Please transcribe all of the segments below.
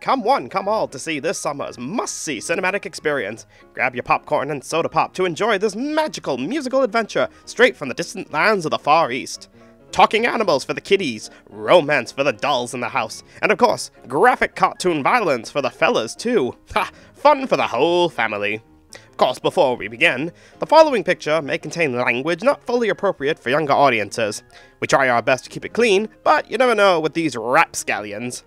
Come one, come all to see this summer's must-see cinematic experience. Grab your popcorn and soda pop to enjoy this magical musical adventure straight from the distant lands of the Far East. Talking animals for the kiddies, romance for the dolls in the house, and of course, graphic cartoon violence for the fellas too. Ha! Fun for the whole family. Of course, before we begin, the following picture may contain language not fully appropriate for younger audiences. We try our best to keep it clean, but you never know with these rapscallions.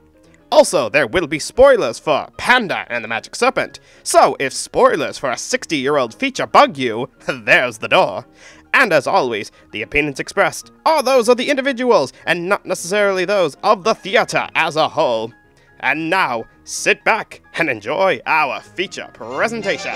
Also, there will be spoilers for Panda and the Magic Serpent, so if spoilers for a 60 year old feature bug you, there's the door. And as always, the opinions expressed are those of the individuals and not necessarily those of the theater as a whole. And now, sit back and enjoy our feature presentation.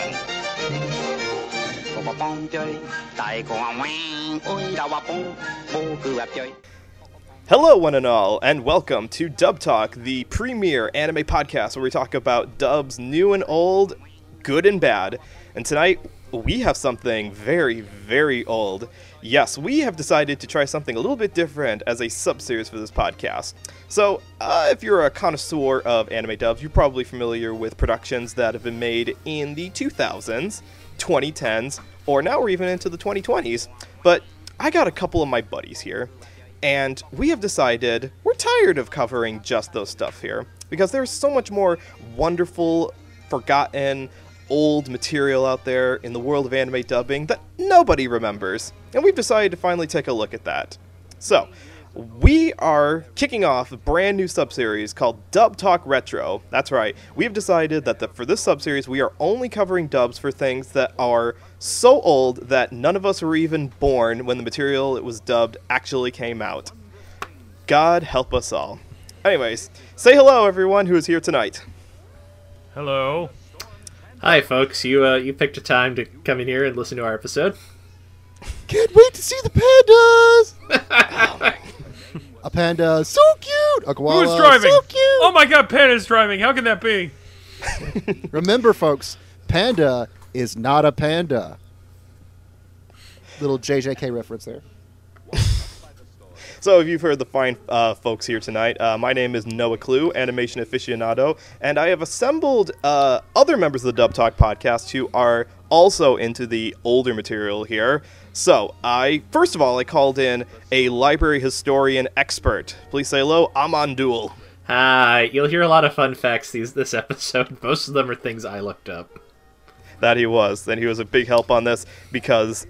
Hello, one and all, and welcome to Dub Talk, the premier anime podcast where we talk about dubs new and old, good and bad. And tonight, we have something very, very old. Yes, we have decided to try something a little bit different as a subseries for this podcast. So, uh, if you're a connoisseur of anime dubs, you're probably familiar with productions that have been made in the 2000s, 2010s, or now we're even into the 2020s. But I got a couple of my buddies here, and we have decided we're tired of covering just those stuff here because there's so much more wonderful, forgotten, old material out there in the world of anime dubbing that nobody remembers. And we've decided to finally take a look at that. So, we are kicking off a brand new subseries called Dub Talk Retro. That's right. We have decided that the, for this subseries, we are only covering dubs for things that are so old that none of us were even born when the material it was dubbed actually came out. God help us all. Anyways, say hello, everyone who is here tonight. Hello. Hi, folks. You uh, you picked a time to come in here and listen to our episode. Can't wait to see the pandas. a panda, so cute. A koala, Who's driving? so cute. Oh my god, Panda's driving. How can that be? Remember, folks, panda is not a panda. Little JJK reference there. So, if you've heard the fine uh, folks here tonight, uh, my name is Noah Clue, animation aficionado, and I have assembled uh, other members of the Dub Talk podcast who are also into the older material here. So, I first of all, I called in a library historian expert. Please say hello, Amandul. Hi. You'll hear a lot of fun facts these this episode. Most of them are things I looked up. That he was, and he was a big help on this because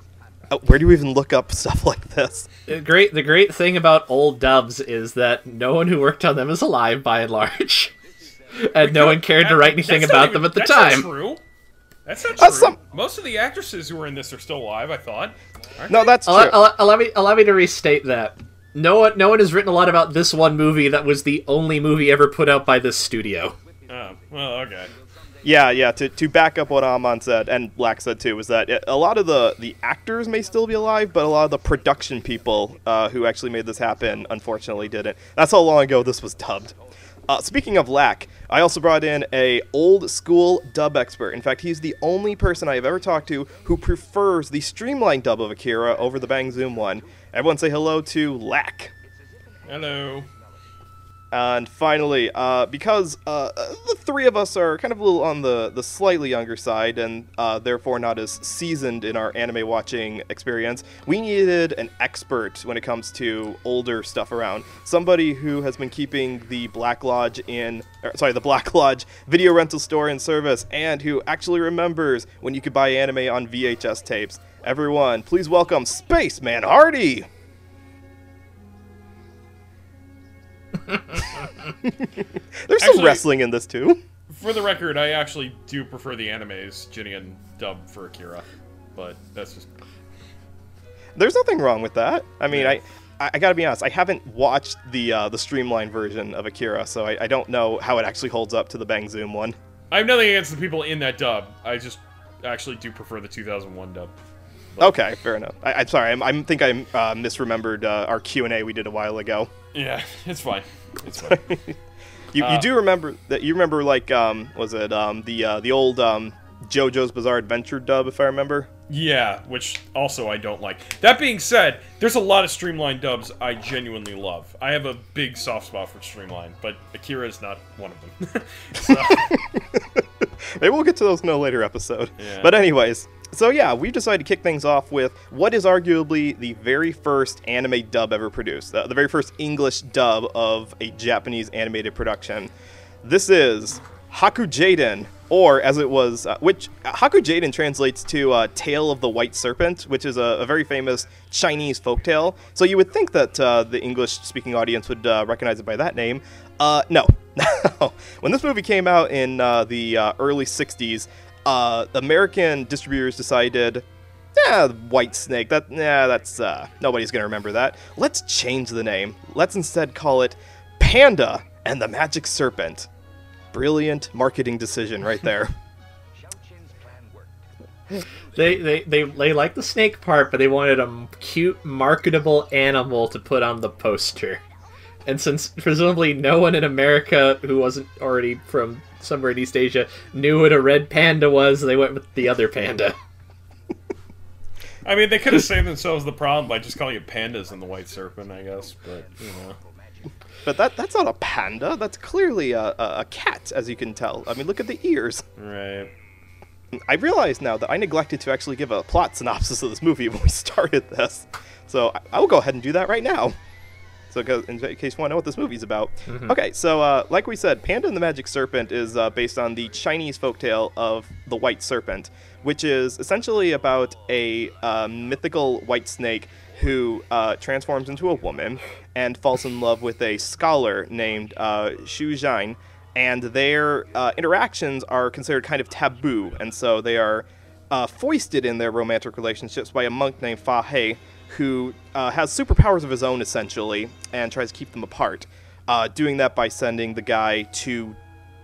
uh, where do you even look up stuff like this? The great the great thing about old dubs is that no one who worked on them is alive by and large, and no one cared to write anything about even- them at the that's time. Not true. That's not Uh, true. some- Most of the actresses who were in this are still alive. I thought. Aren't No, they? that's true. Allow, allow, allow me allow me to restate that. No one no one has written a lot about this one movie that was the only movie ever put out by this studio. Oh, well, okay. Yeah, yeah. To, to back up what Amon said and Black said too was that a lot of the the actors may still be alive, but a lot of the production people uh, who actually made this happen unfortunately didn't. That's how long ago this was dubbed. Uh, speaking of lack, I also brought in a old school dub expert. In fact, he's the only person I have ever talked to who prefers the Streamline dub of Akira over the Bang Zoom one. Everyone say hello to Lac. Hello. And finally, uh, because uh, the three of us are kind of a little on the, the slightly younger side and uh, therefore not as seasoned in our anime watching experience, we needed an expert when it comes to older stuff around. Somebody who has been keeping the Black Lodge in, or, sorry, the Black Lodge video rental store in service and who actually remembers when you could buy anime on VHS tapes. Everyone, please welcome Spaceman Hardy! There's some wrestling in this too. For the record, I actually do prefer the Animaze Geneon dub for Akira, but that's just There's nothing wrong with that. I mean, Yeah. I, I, I gotta be honest. I haven't watched the uh, the streamlined version of Akira, so I, I don't know how it actually holds up to the Bang Zoom one. I have nothing against the people in that dub. I just actually do prefer the 2001 dub. Okay, fair enough. I, I'm sorry. I'm, I think I uh, misremembered uh, our Q and A we did a while ago. Yeah, it's fine. It's fine. You, Uh, you do remember that? You remember like um was it um the uh, the old um JoJo's Bizarre Adventure dub, if I remember. Yeah, which also I don't like. That being said, there's a lot of Streamline dubs I genuinely love. I have a big soft spot for Streamline, but Akira is not one of them. Maybe we'll get to those in a later episode. Yeah. But anyways, so yeah, we've decided to kick things off with what is arguably the very first anime dub ever produced, uh, the very first English dub of a Japanese animated production. This is Hakujaden, or as it was, uh, which Hakujaden translates to uh, "Tale of the White Serpent," which is a, a very famous Chinese folktale. So you would think that uh, the English-speaking audience would uh, recognize it by that name. Uh, no. when this movie came out in uh, the early '60s, uh, American distributors decided, yeah, White Snake. That yeah, that's uh, nobody's gonna remember that. Let's change the name. Let's instead call it Panda and the Magic Serpent. Brilliant marketing decision right there. They, they they they like the snake part, but they wanted a cute, marketable animal to put on the poster. And since presumably no one in America who wasn't already from somewhere in East Asia knew what a red panda was, they went with the other panda. I mean, they could have saved themselves the problem by just calling it pandas and the White Serpent, I guess. But you know, But that that's not a panda. That's clearly a, a, a cat, as you can tell. I mean, look at the ears. right? I realize now that I neglected to actually give a plot synopsis of this movie when we started this. So I, I will go ahead and do that right now. So in case you want to know what this movie's about. Okay, so uh, like we said, Panda and the Magic Serpent is uh, based on the Chinese folktale of the White Serpent, which is essentially about a uh, mythical white snake who uh, transforms into a woman and falls in love with a scholar named uh, Xu Zhang. And their uh, interactions are considered kind of taboo, and so they are uh, foisted in their romantic relationships by a monk named Fa He, who uh, has superpowers of his own essentially, and tries to keep them apart. Uh, doing that by sending the guy to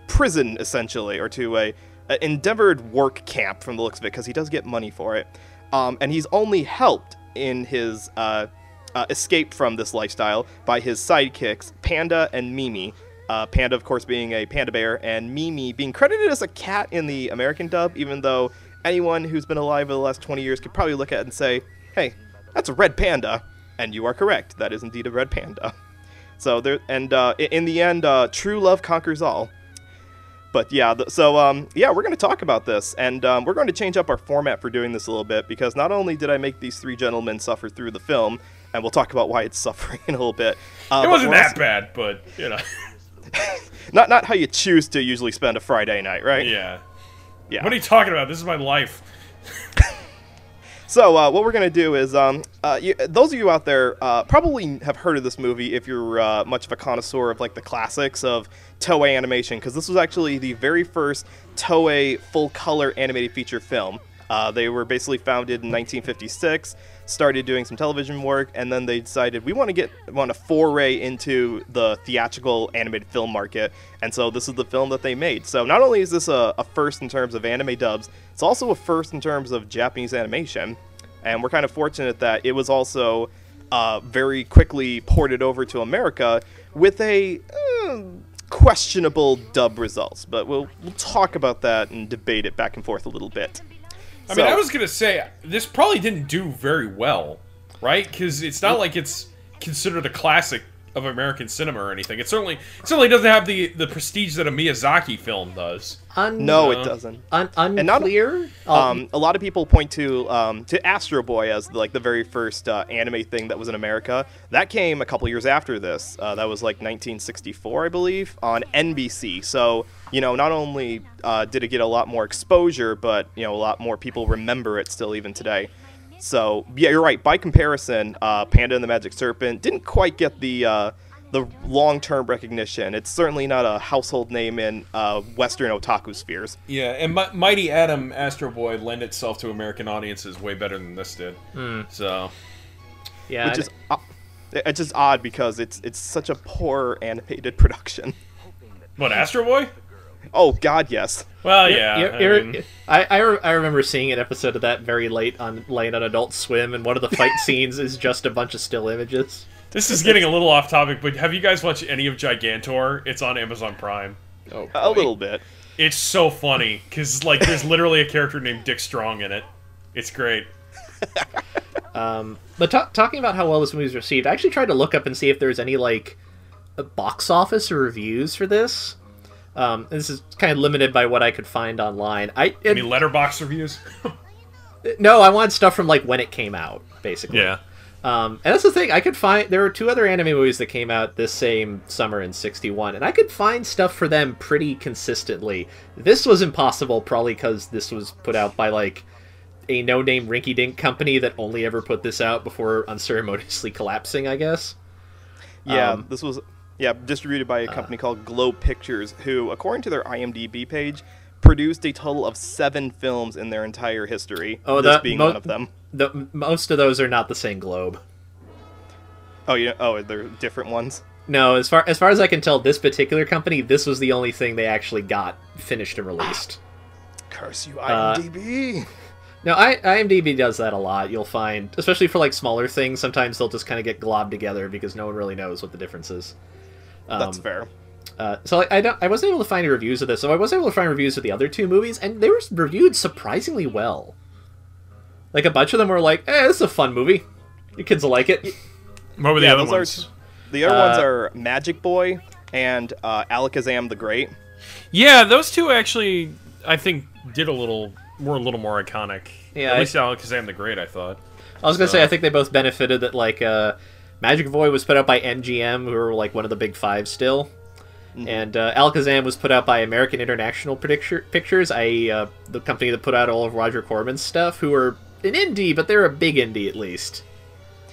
prison essentially, or to a, a endeavored work camp from the looks of it, because he does get money for it. Um, and he's only helped in his uh, uh, escape from this lifestyle by his sidekicks, Panda and Mimi. Uh, Panda, of course, being a panda bear, and Mimi being credited as a cat in the American dub, even though anyone who's been alive for the last 20 years could probably look at it and say, hey, that's a red panda. And you are correct. That is indeed a red panda. So there, and uh, in the end, uh, true love conquers all. But yeah, th- so um, yeah, we're going to talk about this, and um, we're going to change up our format for doing this a little bit because not only did I make these three gentlemen suffer through the film, and we'll talk about why it's suffering in a little bit. Uh, It wasn't that also- bad, but you know, Not not how you choose to usually spend a Friday night, right? yeah. Yeah. What are you talking about? This is my life. So uh, what we're gonna do is, um, uh, you, those of you out there uh, probably have heard of this movie if you're uh, much of a connoisseur of like the classics of Toei animation, because this was actually the very first Toei full-color animated feature film. Uh, they were basically founded in 1956, started doing some television work, and then they decided we want to get want to foray into the theatrical animated film market, and so this is the film that they made. So not only is this a, a first in terms of anime dubs, it's also a first in terms of Japanese animation, and we're kind of fortunate that it was also uh, very quickly ported over to America with a uh, questionable dub results. But we'll we'll talk about that and debate it back and forth a little bit. I mean, I was gonna say this probably didn't do very well, right? Because it's not like it's considered a classic of American cinema or anything. It certainly it certainly doesn't have the the prestige that a Miyazaki film does. Un- No, No. it doesn't. un- not- unclear. Um, a lot of people point to um, to Astro Boy as like the very first uh, anime thing that was in America. That came a couple years after this. Uh, that was like 1964, I believe, on NBC. So you know, not only uh, did it get a lot more exposure, but you know, a lot more people remember it still even today. So yeah, you're right. By comparison, uh, Panda and the Magic Serpent didn't quite get the uh, the long-term recognition. It's certainly not a household name in uh, Western otaku spheres. Yeah, and Mi- Mighty Atom Astro Boy lend itself to American audiences way better than this did. So yeah, which is o- it's just odd because it's it's such a poor animated production. what Astro Boy? Oh God, yes. Well, yeah. you- I you're- mean- I, I, re- I remember seeing an episode of that very late on late on Adult Swim, and one of the fight scenes is just a bunch of still images. This is getting a little off topic, but have you guys watched any of Gigantor? It's on Amazon Prime. Oh, A little bit. It's so funny because like there's literally a character named Dick Strong in it. It's great. um, But ta- talking about how well this movie's received, I actually tried to look up and see if there's any like uh, box office or reviews for this. Um, this is kind of limited by what I could find online. I Any Letterboxd reviews? no, I want stuff from like when it came out, basically. yeah. Um, and that's the thing. I could find there were two other anime movies that came out this same summer in '61, and I could find stuff for them pretty consistently. This was impossible, probably because this was put out by like a no-name rinky-dink company that only ever put this out before unceremoniously collapsing. I guess. Yeah, Um, this was yeah distributed by a company called Globe Pictures, who, according to their IMDb page, produced a total of seven films in their entire history. Oh, this that- being mo- one of them. The, most of those are not the same globe. Oh, yeah. Oh, they're different ones. No, as far as far as I can tell, this particular company, this was the only thing they actually got finished and released. Curse you, Uh, IMDb. No, I, IMDb does that a lot. You'll find, especially for like smaller things, sometimes they'll just kind of get globbed together because no one really knows what the difference is. That's um, fair. Uh, so like, I don't, I wasn't able to find reviews of this. So I was able to find reviews of the other two movies, and they were reviewed surprisingly well. Like a bunch of them were like, "Eh, this is a fun movie. Your kids will like it." What were the Yeah, other those are ones? The other ones uh, are Magic Boy and uh, Alakazam the Great. Yeah, those two actually, I think, did a little were a little more iconic. Yeah, At I- least Alakazam the Great, I thought. I was gonna So- say I think they both benefited that like uh, Magic Boy was put out by MGM, who are like one of the big five still, and uh, Alakazam was put out by American International Picture- Pictures, i.e., uh, the company that put out all of Roger Corman's stuff, who are an indie, but they're a big indie at least.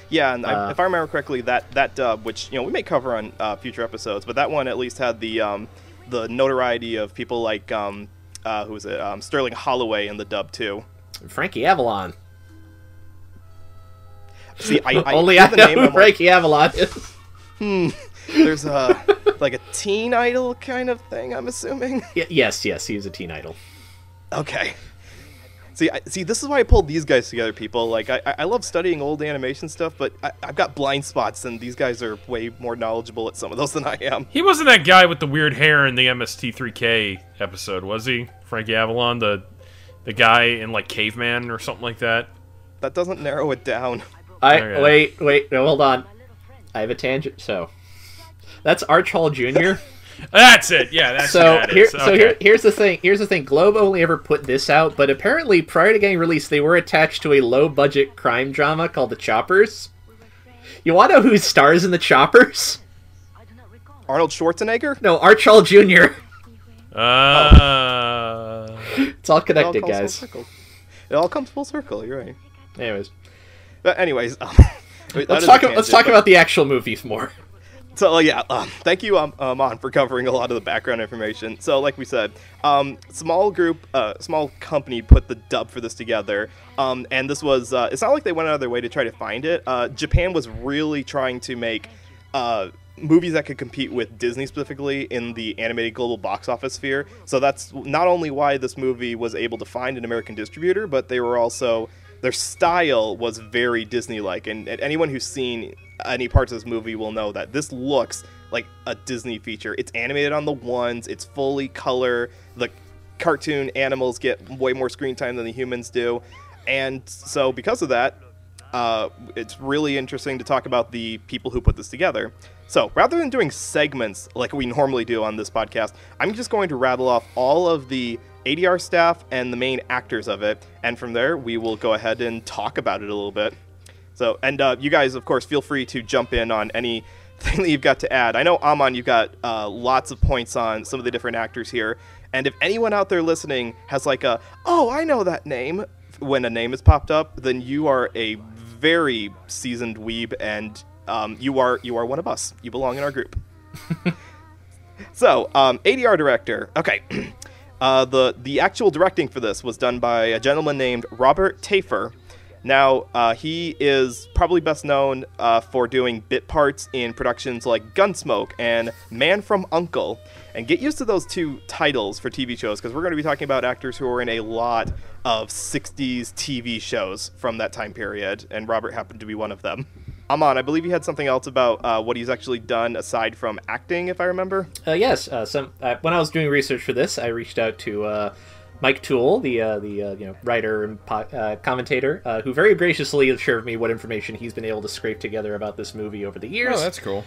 Yeah, and I, Uh, if I remember correctly, that that dub, which you know we may cover on uh, future episodes, but that one at least had the um, the notoriety of people like um, uh, who was it, um, Sterling Holloway in the dub too. Frankie Avalon. See, I, I Only hear I the know name, who I'm like, Frankie Avalon is. Hmm. there's a like a teen idol kind of thing. I'm assuming. Y- yes, yes, he was a teen idol. Okay. See, I, see, this is why I pulled these guys together, people. Like, I, I I love studying old animation stuff, but I, I've got blind spots, and these guys are way more knowledgeable at some of those than I am. He wasn't that guy with the weird hair in the MST3K episode, was he? Frankie Avalon, the the guy in like Caveman or something like that. That doesn't narrow it down. I Okay. wait, wait, no, hold on. I have a tangent. So that's Arch Hall Jr. That's it. Yeah, that's so who that here, is. so Okay. here, here's the thing. Here's the thing. Globe only ever put this out, but apparently prior to getting released, they were attached to a low-budget crime drama called The Choppers. You want to know who stars in The Choppers? Arnold Schwarzenegger. No, Arch Hall Jr. Uh, It's all It all connected, guys. It all comes full circle. You're right. Anyways, But anyways, um, let's talk. let's talk about the actual movies more. So yeah, um, thank you, um, um, on for covering a lot of the background information. So like we said, um, small group, uh, small company put the dub for this together, um, and this was. Uh, it's not like they went out of their way to try to find it. Uh, Japan was really trying to make uh, movies that could compete with Disney specifically in the animated global box office sphere. So that's not only why this movie was able to find an American distributor, but they were also their style was very Disney-like, and, and anyone who's seen any parts of this movie will know that this looks like a Disney feature. It's animated on the ones. It's fully color. The cartoon animals get way more screen time than the humans do, and so because of that, uh, it's really interesting to talk about the people who put this together. So rather than doing segments like we normally do on this podcast, I'm just going to rattle off all of the ADR staff and the main actors of it, and from there we will go ahead and talk about it a little bit. So, and uh, you guys, of course, feel free to jump in on anything that you've got to add. I know Amon, you've got uh, lots of points on some of the different actors here, and if anyone out there listening has like a, oh, I know that name, when a name is popped up, then you are a very seasoned weeb, and um, you are you are one of us. You belong in our group. so, um, ADR director. Okay. Uh, the the actual directing for this was done by a gentleman named Robert Tafur. Now uh, he is probably best known uh, for doing bit parts in productions like Gunsmoke and Man from Uncle. And get used to those two titles for TV shows because we're going to be talking about actors who are in a lot of 60s TV shows from that time period, and Robert happened to be one of them. Amon, I believe you had something else about uh, what he's actually done aside from acting, if I remember. Uh, yes, uh, some uh, when I was doing research for this, I reached out to uh, Mike Toole, the uh, the uh, you know writer and po- uh, commentator, uh, who very graciously shared with me what information he's been able to scrape together about this movie over the years. Oh, that's cool.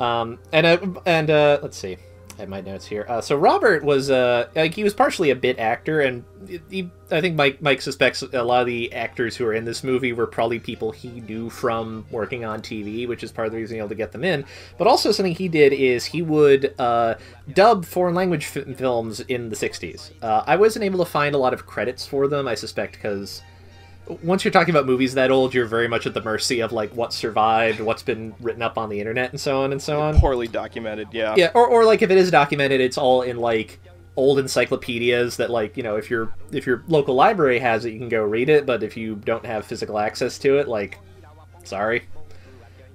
Um, and uh, and uh, let's see, Have my notes here. Uh, so Robert was uh, like he was partially a bit actor, and he, I think Mike Mike suspects a lot of the actors who are in this movie were probably people he knew from working on TV, which is part of the reason he was able to get them in. But also something he did is he would uh, dub foreign language films in the '60s. Uh, I wasn't able to find a lot of credits for them. I suspect because once you're talking about movies that old, you're very much at the mercy of like what survived, what's been written up on the internet, and so on and so on. Poorly documented, yeah. Yeah, or, or like if it is documented, it's all in like old encyclopedias that like you know if your if your local library has it, you can go read it. But if you don't have physical access to it, like, sorry.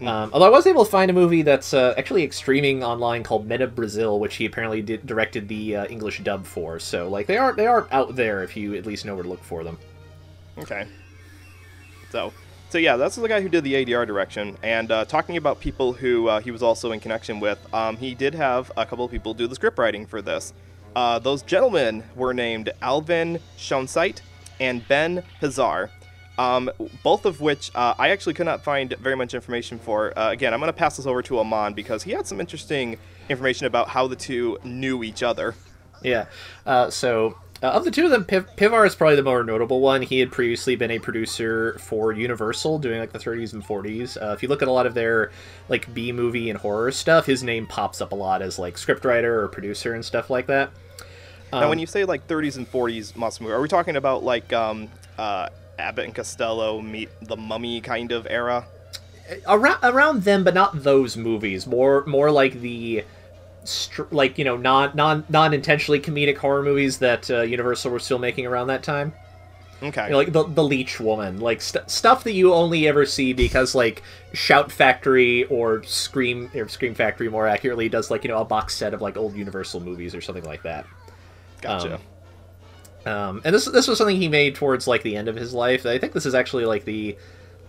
Um, although I was able to find a movie that's uh, actually streaming online called Meta Brazil, which he apparently did, directed the uh, English dub for. So like they are they are out there if you at least know where to look for them. Okay. So, so yeah, that's the guy who did the ADR direction. And uh, talking about people who uh, he was also in connection with, um, he did have a couple of people do the script writing for this. Uh, those gentlemen were named Alvin Schonseit and Ben Pivar. Um, both of which uh, I actually could not find very much information for. Uh, again, I'm going to pass this over to Amon because he had some interesting information about how the two knew each other. Yeah. Uh, so uh, of the two of them, Piv- Pivar is probably the more notable one. He had previously been a producer for Universal, doing like the 30s and 40s. Uh, if you look at a lot of their like B movie and horror stuff, his name pops up a lot as like scriptwriter or producer and stuff like that. now, Um, when you say like 30s and 40s monster movie, are we talking about like um, uh, Abbott and Costello meet the Mummy kind of era? around around them, but not those movies. More more like the str- like you know non non non intentionally comedic horror movies that uh, Universal were still making around that time. Okay. You know, like the the Leech Woman, like st- stuff that you only ever see because like Shout Factory or Scream or Scream Factory more accurately does like you know a box set of like old Universal movies or something like that. gotcha. um, Um, and this this was something he made towards like the end of his life. I think this is actually like the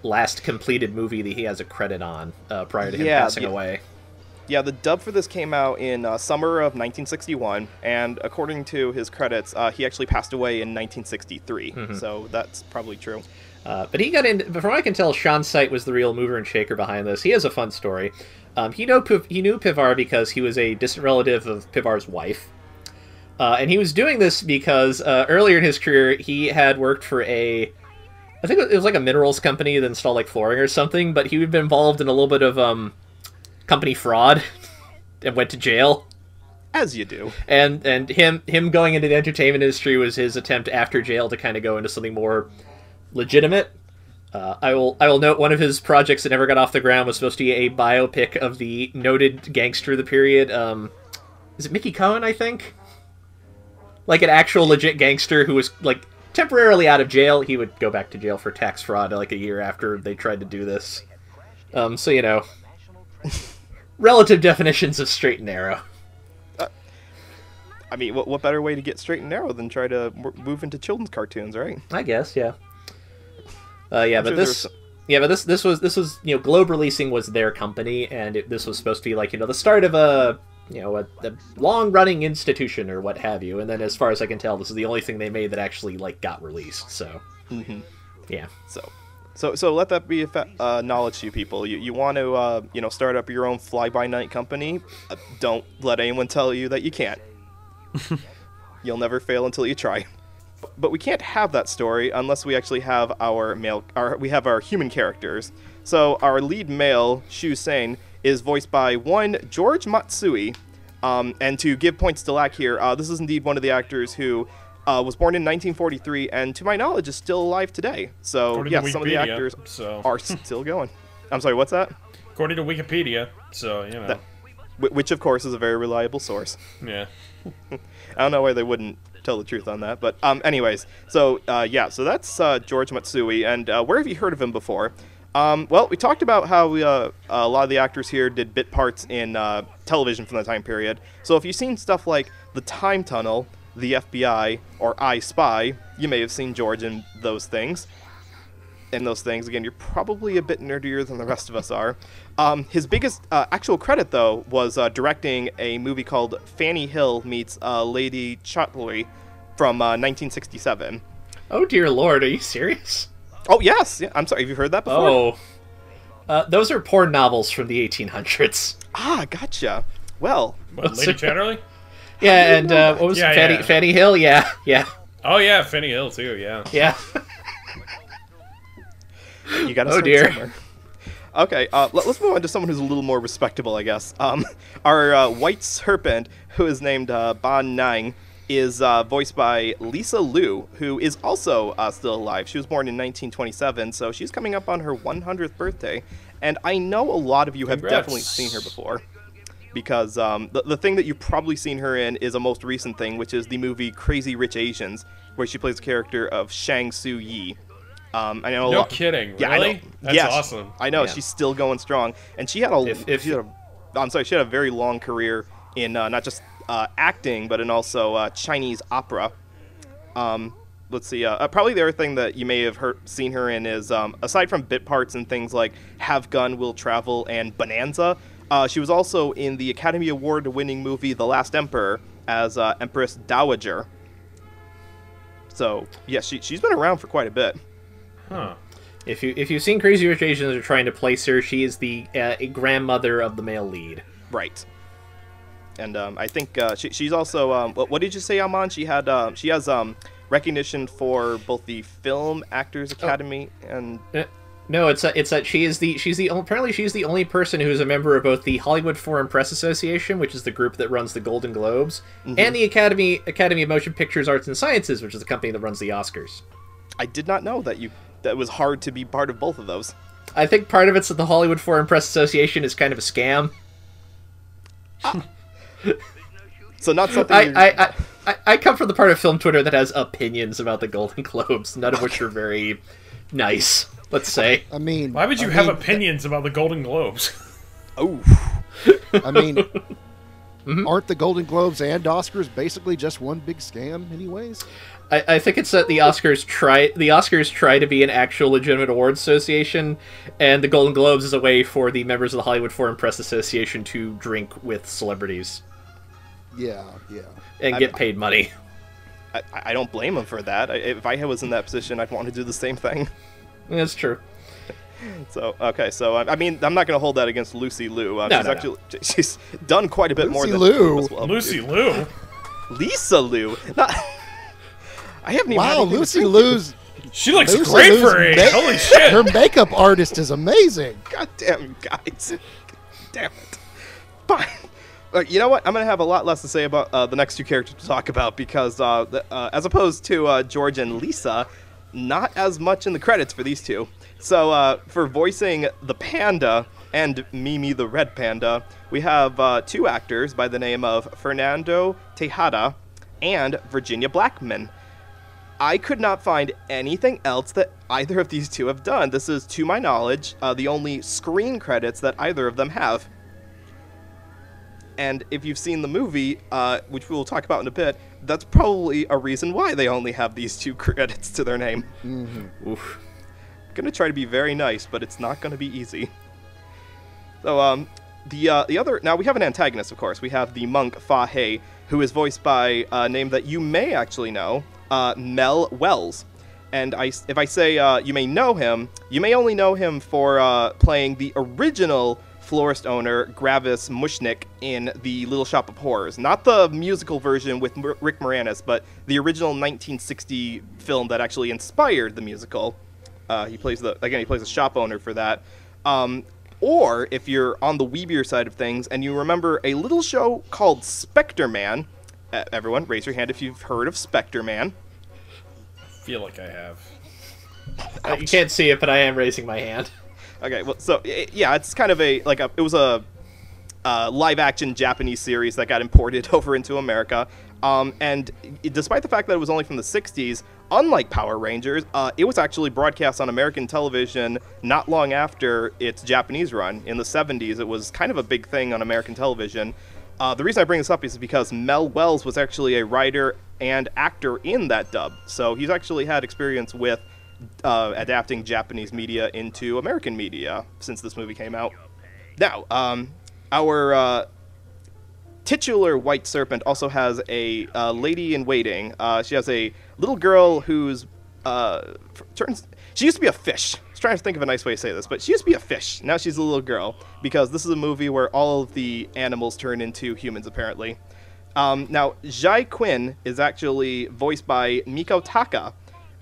last completed movie that he has a credit on uh, prior to him Yeah, passing the- away. Yeah, the dub for this came out in uh, summer of 1961, and according to his credits, uh, he actually passed away in 1963. Mm-hmm. So that's probably true. Uh, but he got in. From what I can tell, Schonseit was the real mover and shaker behind this. He has a fun story. Um, he know Piv- he knew Pivar because he was a distant relative of Pivar's wife, uh, and he was doing this because uh, earlier in his career he had worked for a, I think it was like a minerals company that installed like flooring or something. But he had been involved in a little bit of um, company fraud and went to jail As you do. and and him him going into the entertainment industry was his attempt after jail to kind of go into something more legitimate. Uh, I will I will note one of his projects that never got off the ground was supposed to be a biopic of the noted gangster of the period. Um, is it Mickey Cohen? I think, like an actual legit gangster who was like temporarily out of jail. He would go back to jail for tax fraud like a year after they tried to do this. Um, so you know, relative definitions of straight and narrow. I mean, what, what better way to get straight and narrow than try to move into children's cartoons, right? I guess, yeah. Uh, yeah, but sure this, yeah, but this this was this was you know Globe Releasing was their company, and it, this was supposed to be like you know the start of a you know a, a long running institution or what have you. And then as far as I can tell, this is the only thing they made that actually like got released. So, Mhm. yeah, So, so, so let that be a fa- uh, knowledge to you people. You, you want to, uh, you know, start up your own fly-by-night company. Uh, don't let anyone tell you that you can't. You'll never fail until you try. But we can't have that story unless we actually have our male, our, we have our human characters. So our lead male, Shu Sein, is voiced by one George Matsui. Um, and to give points to Lac here, uh, this is indeed one of the actors who uh, was born in 1943 and, to my knowledge, is still alive today. So yeah, some of the actors so- are still going. I'm sorry, what's that? According to Wikipedia, so you know, That- Which, of course, is a very reliable source. yeah. I don't know why they wouldn't tell the truth on that, but um, anyways, so uh, yeah, so that's uh, George Matsui, and uh, where have you heard of him before? Um, well, we talked about how we, uh, a lot of the actors here did bit parts in uh, television from the time period. So if you've seen stuff like The Time Tunnel, The FBI, or I Spy, you may have seen George in those things. In those things. Again, you're probably a bit nerdier than the rest of us are. Um, his biggest uh, actual credit, though, was uh, directing a movie called Fanny Hill Meets uh, Lady Chatterley from uh, 1967. Oh dear lord, are you serious? Oh, yes. Yeah, I'm sorry. Have you heard that before? Oh. Uh, those are porn novels from the 1800s. Ah, gotcha. Well, What, Lady Chatterley? Yeah, and uh, what was Yeah, Fanny, yeah. Fanny Hill? Yeah, yeah, Oh yeah, Fanny Hill too. Yeah. yeah. you got to Oh, start dear. somewhere. Okay, uh, let, us move on to someone who's a little more respectable, I guess. Um, our uh, white serpent, who is named uh, Ban Nang, is uh, voiced by Lisa Lu, who is also uh, still alive. She was born in 1927, so she's coming up on her 100th birthday. And I know a lot of you have Congrats. definitely seen her before. Because um, the, the thing that you've probably seen her in is a most recent thing, which is the movie Crazy Rich Asians, where she plays the character of Shang Su Yi. Um, I know a No lot- kidding. yeah, I really? know. That's Yes, awesome. I know Yeah. she's still going strong, and she had a. If- if- she had a I'm sorry, she had a very long career in uh, not just uh, acting, but in also uh, Chinese opera. Um, let's see. Uh, uh, probably the other thing that you may have heard, seen her in is, um, aside from bit parts and things like Have Gun, Will Travel, and Bonanza, uh, she was also in the Academy Award-winning movie The Last Emperor as uh, Empress Dowager. So, yeah, she, she's been around for quite a bit. Huh. If you if you've seen Crazy Rich Asians are trying to place her, she is the uh, grandmother of the male lead. Right. And um, I think uh, she, she's also. Um, what, what did you say, Amon? She had. Uh, she has um, recognition for both the Film Actors Academy and. No, it's that it's that she is the she's the apparently she's the only person who is a member of both the Hollywood Foreign Press Association, which is the group that runs the Golden Globes, mm-hmm. and the Academy Academy of Motion Pictures Arts and Sciences, which is the company that runs the Oscars. I did not know that you. That it was hard to be part of both of those. I think part of it's that the Hollywood Foreign Press Association is kind of a scam. Ah. So not something. I, I, I, I come from the part of film Twitter that has opinions about the Golden Globes, none of which are very nice. Let's say. I mean, Why would you I have mean, opinions about the Golden Globes? oh. I mean, Mm-hmm. aren't the Golden Globes and Oscars basically just one big scam, anyways? I, I think it's that the Oscars try the Oscars try to be an actual legitimate awards association, and the Golden Globes is a way for the members of the Hollywood Foreign Press Association to drink with celebrities Yeah, yeah. and get paid money. I, I don't blame him for that. I, if I was in that position, I'd want to do the same thing. That's true. So okay, so I, I mean, I'm not going to hold that against Lucy Liu. Uh, No, she's no, no. actually she's done quite a bit more Lucy than Liu? as well. Lucy Liu. Lisa Lu. Not. I haven't even. Wow, anything Lucy drink. Liu's She looks Lucy great Liu's for her age. ma- Holy shit. her makeup artist is amazing. God damn you guys. damn it. Fine. You know what? I'm going to have a lot less to say about uh, the next two characters to talk about because, uh, the, uh, as opposed to uh, George and Lisa, not as much in the credits for these two. So, uh, for voicing the panda and Mimi the red panda, we have uh, two actors by the name of Fernando Tejada and Virginia Blackman. I could not find anything else that either of these two have done. This is, to my knowledge, the only screen credits that either of them have. And if you've seen the movie, uh, which we will talk about in a bit, that's probably a reason why they only have these two credits to their name. Oof. Gonna try to be very nice, but it's not gonna be easy. So, um, the uh, the other now we have an antagonist, of course. We have the monk Fa He, who is voiced by a name that you may actually know, uh, Mel Wells. And I, if I say uh, you may know him, you may only know him for uh, playing the original florist owner Gravis Mushnick in The Little Shop of Horrors. Not the musical version with M- Rick Moranis, but the original 1960 film that actually inspired the musical. Uh, he plays the again. He plays a shop owner for that. Um, or if you're on the weebier side of things and you remember a little show called Spectre Man, uh, everyone raise your hand if you've heard of Spectre Man. feel like I have. Uh, you can't see it, but I am raising my hand. Okay, well, so yeah, it's kind of a like a it was a uh, live action Japanese series that got imported over into America. Um, and despite the fact that it was only from the 60s, unlike Power Rangers, uh, it was actually broadcast on American television not long after its Japanese run. In the 70s, it was kind of a big thing on American television. Uh, the reason I bring this up is because Mel Wells was actually a writer and actor in that dub. So he's actually had experience with uh, adapting Japanese media into American media since this movie came out. Now, um, our uh, titular White Serpent also has a uh, lady in waiting. Uh, she has a little girl who's uh, turns. She used to be a fish. I was trying to think of a nice way to say this, but she used to be a fish. Now she's a little girl because this is a movie where all of the animals turn into humans, apparently. Um, now, Jai Quinn is actually voiced by Miko Taka,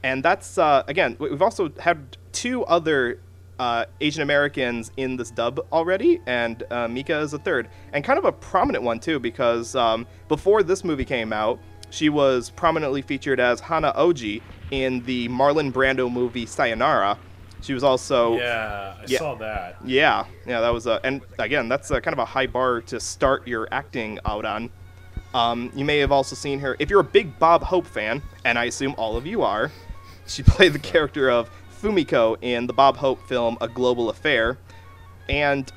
and that's uh, again. we- We've also had two other uh, Asian Americans in this dub already, and uh, Miko is a third, and kind of a prominent one too, because um, before this movie came out, she was prominently featured as Hana-ogi in the Marlon Brando movie Sayonara. She was also Yeah, I Yeah. saw that. yeah, yeah, that was a, and again, that's a, kind of a high bar to start your acting out on. Um, you may have also seen her, if you're a big Bob Hope fan, and I assume all of you are, she played the character of Fumiko in the Bob Hope film A Global Affair, and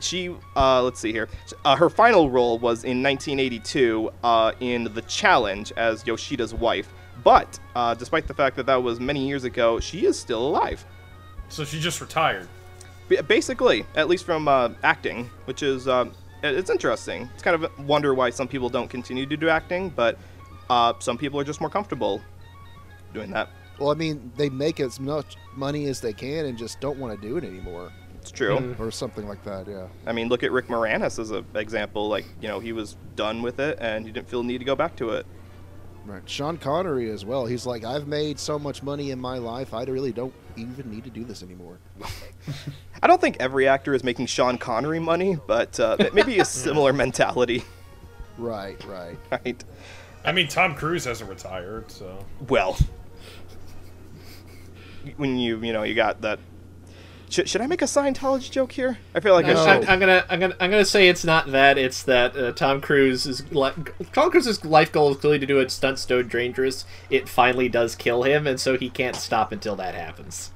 she, uh, let's see here, uh, her final role was in 1982 uh, in The Challenge as Yoshida's wife. But uh, despite the fact that that was many years ago, she is still alive. So she just retired. B- Basically, at least from uh, acting, which is um, it- it's interesting. It's kind of a wonder why some people don't continue to do acting, but uh, some people are just more comfortable doing that. Well, I mean, they make as much money as they can and just don't want to do it anymore, It's true. or something like that. Yeah. I mean, look at Rick Moranis as an example. Like, you know, he was done with it and he didn't feel the need to go back to it. Right. Sean Connery as well. He's like, I've made so much money in my life, I really don't even need to do this anymore. I don't think every actor is making Sean Connery money, but uh, maybe a similar mentality, Right. Right. right? I mean, Tom Cruise hasn't retired, so. Well, when you you know you got that. Should, should I make a Scientology joke here? I feel like I'm, I I'm. I'm gonna, I'm gonna, I'm gonna say it's not that. It's that uh, Tom Cruise's li- Tom Cruise's life goal is clearly to do a stunt so dangerous it finally does kill him, and so he can't stop until that happens.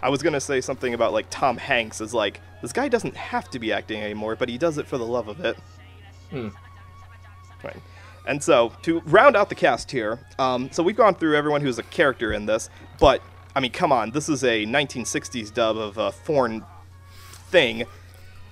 I was gonna say something about like Tom Hanks is like this guy doesn't have to be acting anymore, but he does it for the love of it. Hmm. Right. And so to round out the cast here, um, so we've gone through everyone who's a character in this, but I mean, come on, this is a 1960s dub of a foreign thing.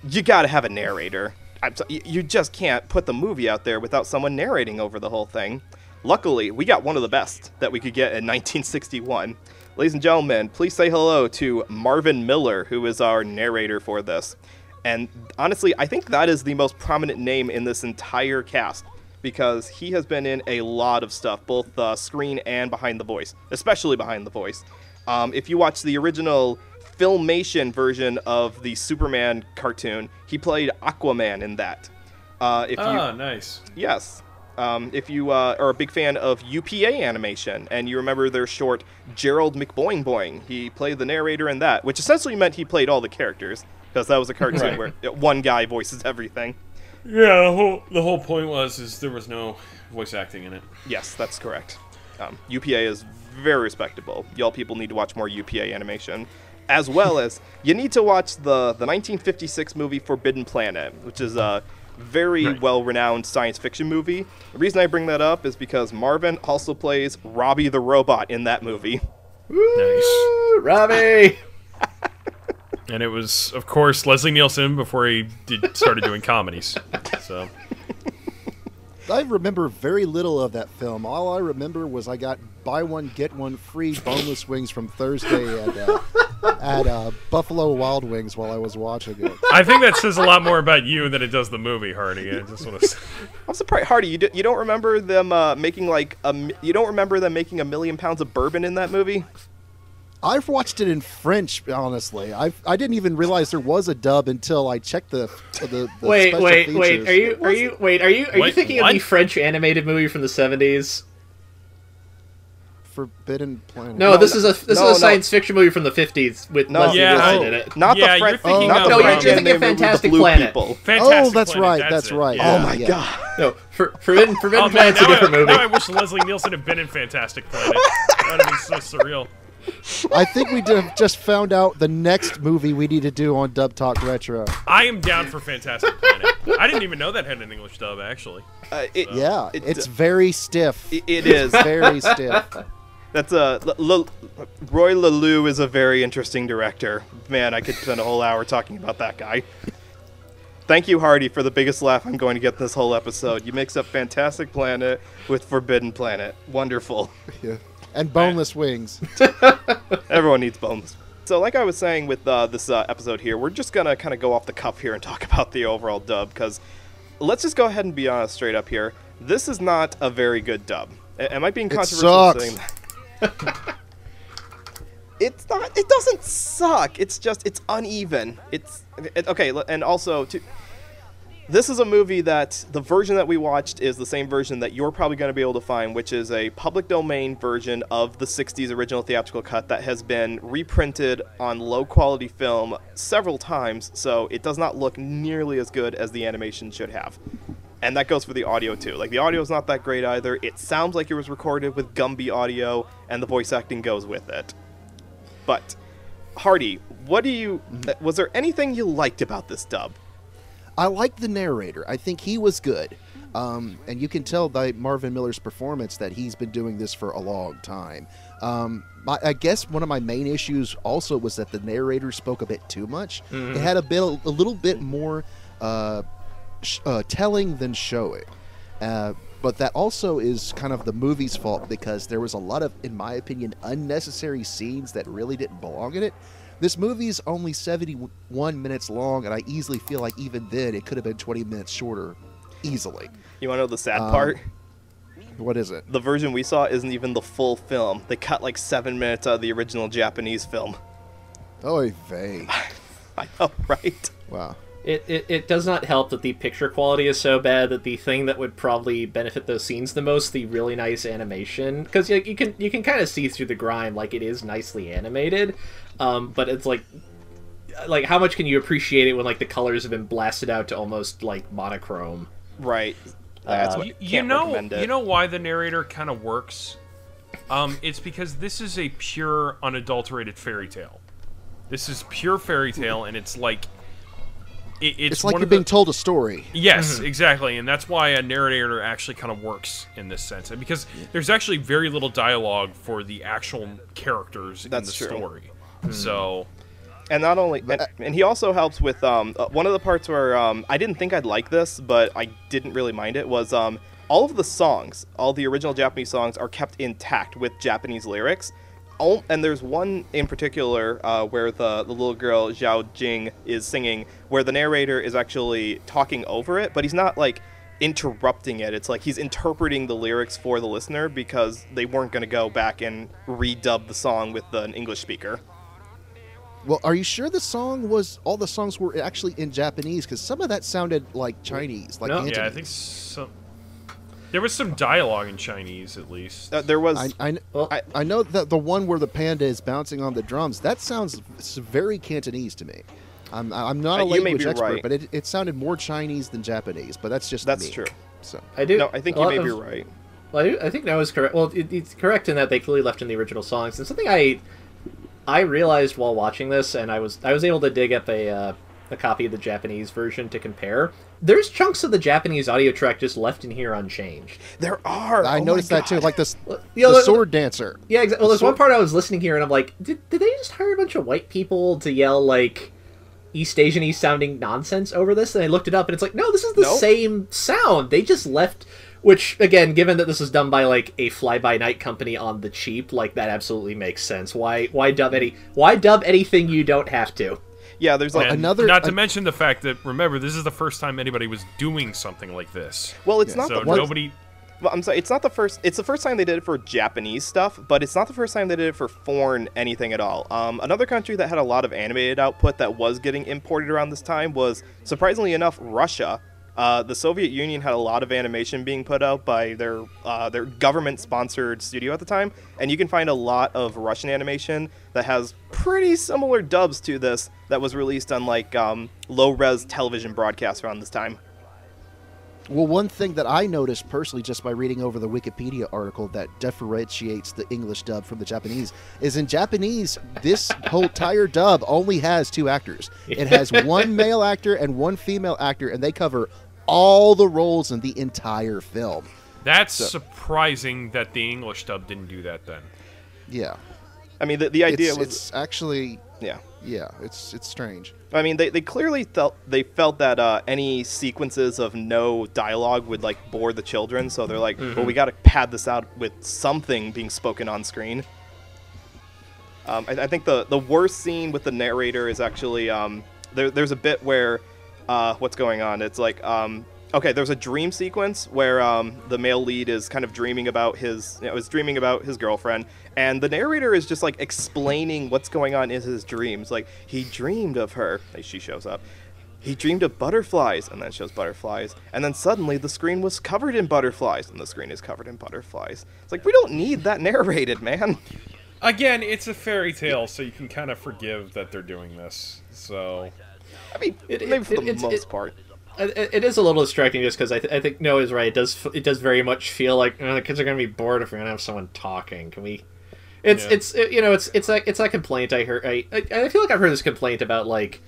You gotta have a narrator. So, you just can't put the movie out there without someone narrating over the whole thing. Luckily, we got one of the best that we could get in 1961. Ladies and gentlemen, please say hello to Marvin Miller, who is our narrator for this. And honestly, I think that is the most prominent name in this entire cast because he has been in a lot of stuff, both uh, screen and behind the voice, especially behind the voice. Um, if you watch the original Filmation version of the Superman cartoon, he played Aquaman in that. Uh, if you, Ah, nice. Yes. Um, if you uh, are a big fan of UPA animation and you remember their short Gerald McBoing Boing, he played the narrator in that, which essentially meant he played all the characters because that was a cartoon Right. where uh, one guy voices everything. Yeah, the whole the whole point was is there was no voice acting in it. Yes, that's correct. Um, UPA is very respectable. Y'all people need to watch more UPA animation, as well as you need to watch the the 1956 movie Forbidden Planet, which is a very Right. well-renowned science fiction movie. The reason I bring that up is because Marvin also plays Robbie the robot in that movie. Nice. Woo, Robbie. And it was, of course, Leslie Nielsen before he did started doing comedies. So I remember very little of that film. All I remember was I got buy one get one free boneless wings from Thursday at uh, at uh, Buffalo Wild Wings while I was watching it. I think that says a lot more about you than it does the movie, Hardy. I just want to. I'm surprised, Hardy. You, d- you don't remember them uh, making like a you don't remember them making a million pounds of bourbon in that movie? I've watched it in French, honestly. I I didn't even realize there was a dub until I checked the the, the wait, special wait, features. wait. Are you, are you, wait, are you, are you Wait, thinking of the French animated movie from the seventies? Forbidden Planet? No, No, this no, is a this no, is a no. science fiction movie from the fifties with No. Leslie Yeah, Nielsen oh. in it. Not Yeah, the you're French. thinking not of- the No, you're French thinking of animated movie with the Fantastic blue Planet. people. Fantastic Oh, that's Planet, right, that's it. right. Yeah. Oh my Yeah. god. No, for, Forbidden oh, Forbidden Oh man, Planet's a now different I, movie. now I wish Leslie Nielsen had been in Fantastic Planet. That would have been so surreal. I think we did, just found out the next movie we need to do on Dub Talk Retro. I am down for Fantastic Planet. I didn't even know that had an English dub, actually. Uh, it, Yeah, it- it's very stiff. it- it is. very stiff. That's a L- L- Roy Laloux is a very interesting director. Man, I could spend a whole hour talking about that guy. Thank you, Hardy, for the biggest laugh I'm going to get this whole episode. You mix up Fantastic Planet with Forbidden Planet. Wonderful. Yeah. And boneless wings. Everyone needs bones. So, like I was saying with uh, this uh, episode here, we're just gonna kind of go off the cuff here and talk about the overall dub because let's just go ahead and be honest straight up here. This is not a very good dub. A- Am I being controversial? It sucks. it's not. It doesn't suck. It's just it's uneven. It's it, okay. And also, to, this is a movie that the version that we watched is the same version that you're probably going to be able to find, which is a public domain version of the 60s original theatrical cut that has been reprinted on low quality film several times, so it does not look nearly as good as the animation should have. And that goes for the audio too. Like the audio is not that great either. It sounds like it was recorded with Gumby audio, and the voice acting goes with it. But Hardy, what do you? Was there anything you liked about this dub? I like the narrator. I think he was good. Um, and you can tell by Marvin Miller's performance that he's been doing this for a long time. Um, my, I guess one of my main issues also was that the narrator spoke a bit too much. It had a bit, a little bit more uh, sh- uh, telling than showing. Uh, but that also is kind of the movie's fault because there was a lot of, in my opinion, unnecessary scenes that really didn't belong in it. This movie's only 71 minutes long, and I easily feel like even then it could have been 20 minutes shorter. Easily. You want to know the sad Um, part? What is it? The version we saw isn't even the full film. They cut like seven minutes out of the original Japanese film. Oy vey. I know, right? Wow. It, it, it does not help that the picture quality is so bad that the thing that would probably benefit those scenes the most, the really nice animation, because you, you can you can kind of see through the grime, like it is nicely animated, um, but it's like like how much can you appreciate it when like the colors have been blasted out to almost like monochrome? Right. That's Uh, what, You, you know, you know why the narrator kind of works. Um, it's because this is a pure, unadulterated fairy tale. This is pure fairy tale, and it's like it, it's, It's like you're the- being told a story. Yes, exactly, and that's why a narrator actually kind of works in this sense, and because there's actually very little dialogue for the actual characters That's in the true. story. So and not only, and, and he also helps with um, uh, one of the parts where um, I didn't think I'd like this, but I didn't really mind it. Was um, all of the songs, all the original Japanese songs, are kept intact with Japanese lyrics. All, and there's one in particular uh, where the, the little girl Zhao Jing is singing, where the narrator is actually talking over it, but he's not like interrupting it. It's like he's interpreting the lyrics for the listener because they weren't going to go back and redub the song with an English speaker. Well, are you sure the song was all the songs were actually in Japanese? Because some of that sounded like Chinese, like No. Cantonese. yeah, I think some. There was some dialogue in Chinese, at least. Uh, there was I, I, Well- I, I know that the one where the panda is bouncing on the drums, that sounds very Cantonese to me. I'm, I'm not a Uh, language expert, right. but it, it sounded more Chinese than Japanese. But that's just That's me. true. So I do. No, I think you may of- be right. Well, I, do- I think Noah's correct. Well, it, it's correct in that they clearly left in the original songs, and something I I realized while watching this, and I was I was able to dig up a uh, a copy of the Japanese version to compare. There's chunks of the Japanese audio track just left in here unchanged. There are. I oh noticed that too, like this, you know, the the- sword dancer. Yeah, exactly. Well, there's one part I was listening here, and I'm like, did, did they just hire a bunch of white people to yell like East Asian-y sounding nonsense over this? And I looked it up, and it's like, no, this is the Nope. same sound. They just left. Which, again, given that this was done by like a fly-by-night company on the cheap, like that absolutely makes sense. Why, why dub any, why dub anything you don't have to? Yeah, there's like And another- Not to an- mention the fact that remember this is the first time anybody was doing something like this. well, it's Yeah. not So the first. nobody. well, I'm sorry, it's not the first. It's the first time they did it for Japanese stuff, but it's not the first time they did it for foreign anything at all. Um, another country that had a lot of animated output that was getting imported around this time was surprisingly enough Russia. Uh, the Soviet Union had a lot of animation being put out by their uh, their government-sponsored studio at the time, and you can find a lot of Russian animation that has pretty similar dubs to this that was released on like um, low-res television broadcasts around this time. Well, one thing that I noticed personally just by reading over the Wikipedia article that differentiates the English dub from the Japanese is in Japanese, this whole entire dub only has two actors. It has one male actor and one female actor, and they cover all the roles in the entire film. That's surprising that the English dub didn't do that then. Yeah. I mean, the, the idea it's, was it's actually yeah. yeah, it's it's strange. I mean, they, they clearly felt they felt that uh, any sequences of no dialogue would like bore the children, so they're like, well, we got to pad this out with something being spoken on screen. Um, I, I think the the worst scene with the narrator is actually um, there, there's a bit where uh, what's going on? It's like um, okay, there's a dream sequence where um, the male lead is kind of dreaming about his you know, is dreaming about his girlfriend, and the narrator is just like explaining what's going on in his dreams. Like he dreamed of her. Like, she shows up. He dreamed of butterflies, and then shows butterflies, and then suddenly the screen was covered in butterflies, and the screen is covered in butterflies. It's like we don't need that narrated, man. Again, it's a fairy tale, so you can kind of forgive that they're doing this. So, I mean, It- maybe it- for the it's- most it- part. It, it is a little distracting just because I, th- I think Noah's right. It does it does very much feel like uh, the kids are going to be bored if we're going to have someone talking. Can we? It's Yeah. it's you know it's it's like it's that complaint I heard. I, I I feel like I've heard this complaint about like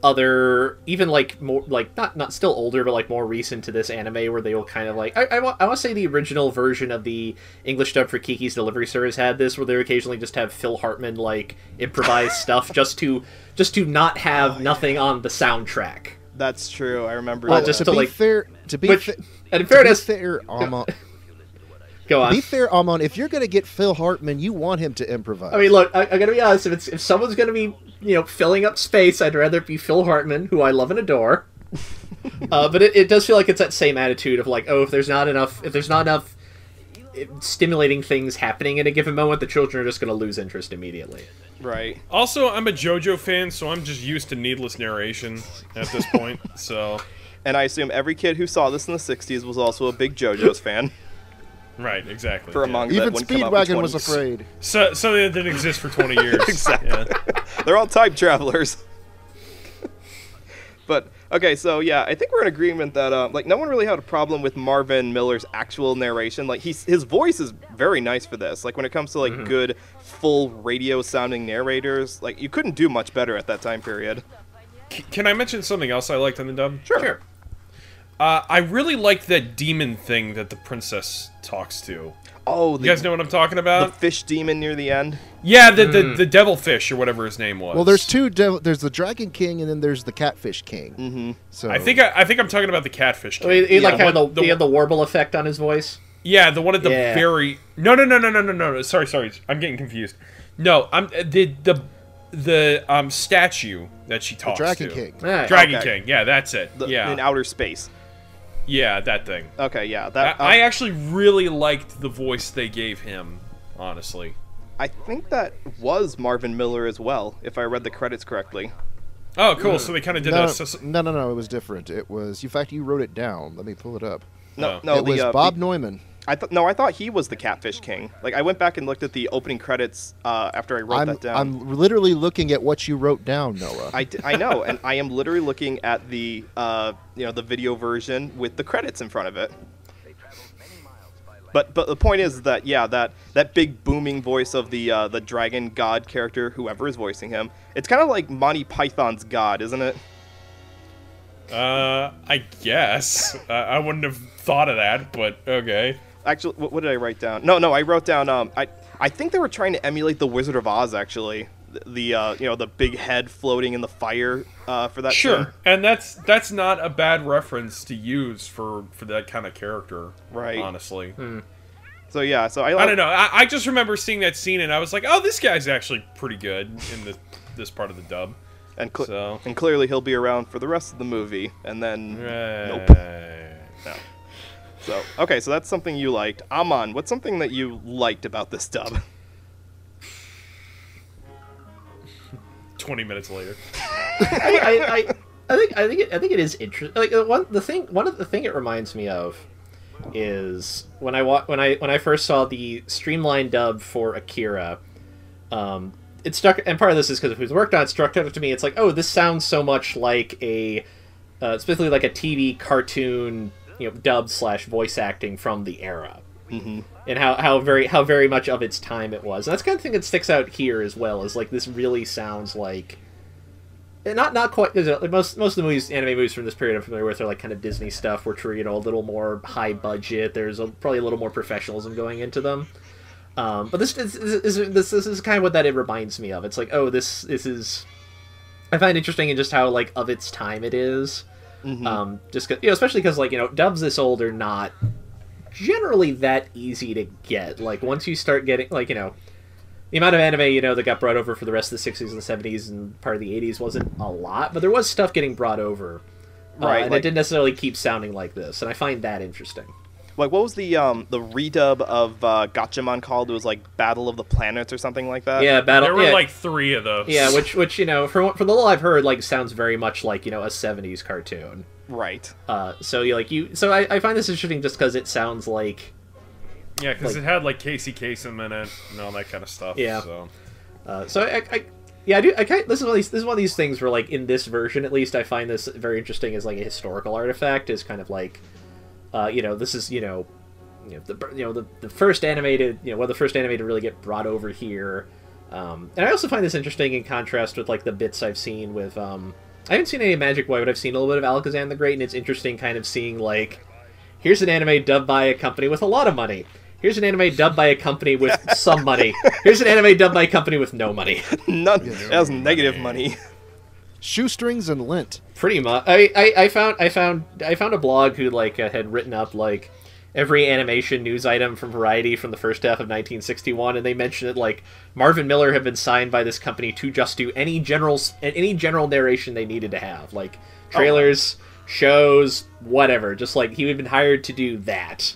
other even like more like not not still older but like more recent to this anime where they will kind of like I I, wa- I want to say the original version of the English dub for Kiki's Delivery Service had this where they would occasionally just have Phil Hartman like improvise stuff just to just to not have oh, nothing on the soundtrack. That's true. I remember. Well, that. just to to, be like- fair, to be Which, fa- and in fairness, fair, Amon, go on. be fair, Amon, if you're gonna get Phil Hartman, you want him to improvise. I mean, look, I, I gotta be honest. If it's if someone's gonna be you know filling up space, I'd rather be Phil Hartman, who I love and adore. uh, but it, it does feel like it's that same attitude of like, oh, if there's not enough, if there's not enough eh, stimulating things happening at a given moment, the children are just gonna lose interest immediately. right. also, I'm a JoJo fan, so I'm just used to needless narration at this point. So, And I assume every kid who saw this in the '60s was also a big JoJo's fan. right, exactly. For yeah. among that even wouldn't come out in Speedwagon was afraid. So, so that didn't exist for 20 years. Exactly. Yeah. They're all time travelers. but okay, so yeah, I think we're in agreement that uh, like no one really had a problem with Marvin Miller's actual narration. Like he's his voice is very nice for this. Like when it comes to like good full radio sounding narrators, like you couldn't do much better at that time period. C- Can I mention something else I liked in the dub? Sure. Uh, I really like that demon thing that the princess talks to. Oh, the, you guys know what I'm talking about? The fish demon near the end. Yeah, the mm. the, the devil fish or whatever his name was. Well, there's two. there's the dragon king, and then there's the catfish king. Mm -hmm. So I think I, I, think I'm talking about the catfish king. He, he yeah, had the, the, he had the warble effect on his voice. Yeah, the one at the yeah. very. No, no, no, no, no, no, no. Sorry, sorry. I'm getting confused. No, I'm uh, the the the um statue that she talks the Dragon to. King. Dragon okay. King. Yeah, that's it. The, yeah, in outer space yeah, that thing. Okay, yeah. That I uh, actually really liked the voice they gave him. Honestly. I think that was Marvin Miller as well, if I read the credits correctly. Oh, cool. So they kind of did no, a. sus- no, no, no. It was different. It was. In fact, you wrote it down. Let me pull it up. No, Oh. no, it the, was uh, Bob the- Neumann. I thought no, I thought he was the Catfish King. Like I went back and looked at the opening credits uh, after I wrote I'm, that down. I'm literally looking at what you wrote down, Noah. I, d- I know, and I am literally looking at the uh, you know the video version with the credits in front of it. But but the point is that yeah that that big booming voice of the uh, the dragon god character whoever is voicing him it's kind of like Monty Python's God isn't it? Uh, I guess uh, I wouldn't have thought of that, but okay. Actually, what, what did I write down? No no I wrote down um I I think they were trying to emulate the Wizard of Oz actually the, the uh, you know the big head floating in the fire uh, for that Sure, scene. and that's that's not a bad reference to use for for that kind of character, Right. Honestly, So yeah so I I don't know. I, I just remember seeing that scene and I was like, oh, this guy's actually pretty good in the this part of the dub. and cl- So- and clearly he'll be around for the rest of the movie and then Nope. No. So okay, so that's something you liked. Amon, what's something that you liked about this dub? Twenty minutes later. I, I, I, I think I think it, I think it is interesting. Like uh, one the thing one of the thing it reminds me of is when I wa- when I when I first saw the Streamline dub for Akira. Um, it struck, and part of this is because of who's worked on it. Struck out to me, it's like, oh, this sounds so much like a, uh, specifically like a TV cartoon, you know, dub slash voice acting from the era Mm-hmm. and how, how very how very much of its time it was. And that's kind of thing that sticks out here as well. Is like this really sounds like, and not not quite. uh, most most of the movies, anime movies from this period I'm familiar with are like kind of Disney stuff, which are you know a little more high budget. There's a, probably a little more professionalism going into them. Um, but this is this, this this is kind of what that it reminds me of. It's like, oh, this this is. I find interesting in just how like of its time it is. Um, just 'cause- you know, especially because like you know, dubs this old are not generally that easy to get. Like once you start getting like you know, the amount of anime you know that got brought over for the rest of the '60s and the '70s and part of the '80s wasn't a lot, but there was stuff getting brought over. Uh, Right, and like- it didn't necessarily keep sounding like this, and I find that interesting. Like, what was the um the redub of uh, Gatchaman called? It was like Battle of the Planets or something like that. yeah, battle. There were yeah, like three of those. Yeah, which which you know, from from the little I've heard, like sounds very much like you know a '70s cartoon. Right. Uh, so you like you, so I, I find this interesting just because it sounds like yeah, because like- it had like Casey Kasem in it and all that kind of stuff. Yeah. So Uh, so I, I, yeah, I do. I kind this is one of these this is one of these things where like in this version at least I find this very interesting as like a historical artifact is kind of like, uh, you know, this is you know, you know the you know the, the first animated you know one of the first animated to really get brought over here, um, and I also find this interesting in contrast with like the bits I've seen with um, I haven't seen any Magic Boy, but I've seen a little bit of Alakazam the Great, and it's interesting kind of seeing like, here's an anime dubbed by a company with a lot of money. Here's an anime dubbed by a company with some money. Here's an anime dubbed by a company with no money. None. That was negative money. Shoestrings and lint. Pretty much. I, I, I found I found I found a blog who like uh, had written up like every animation news item from Variety from the first half of 1961, and they mentioned that like Marvin Miller had been signed by this company to just do any general s- any general narration they needed to have, like trailers, shows, whatever. Just like he had been hired to do that.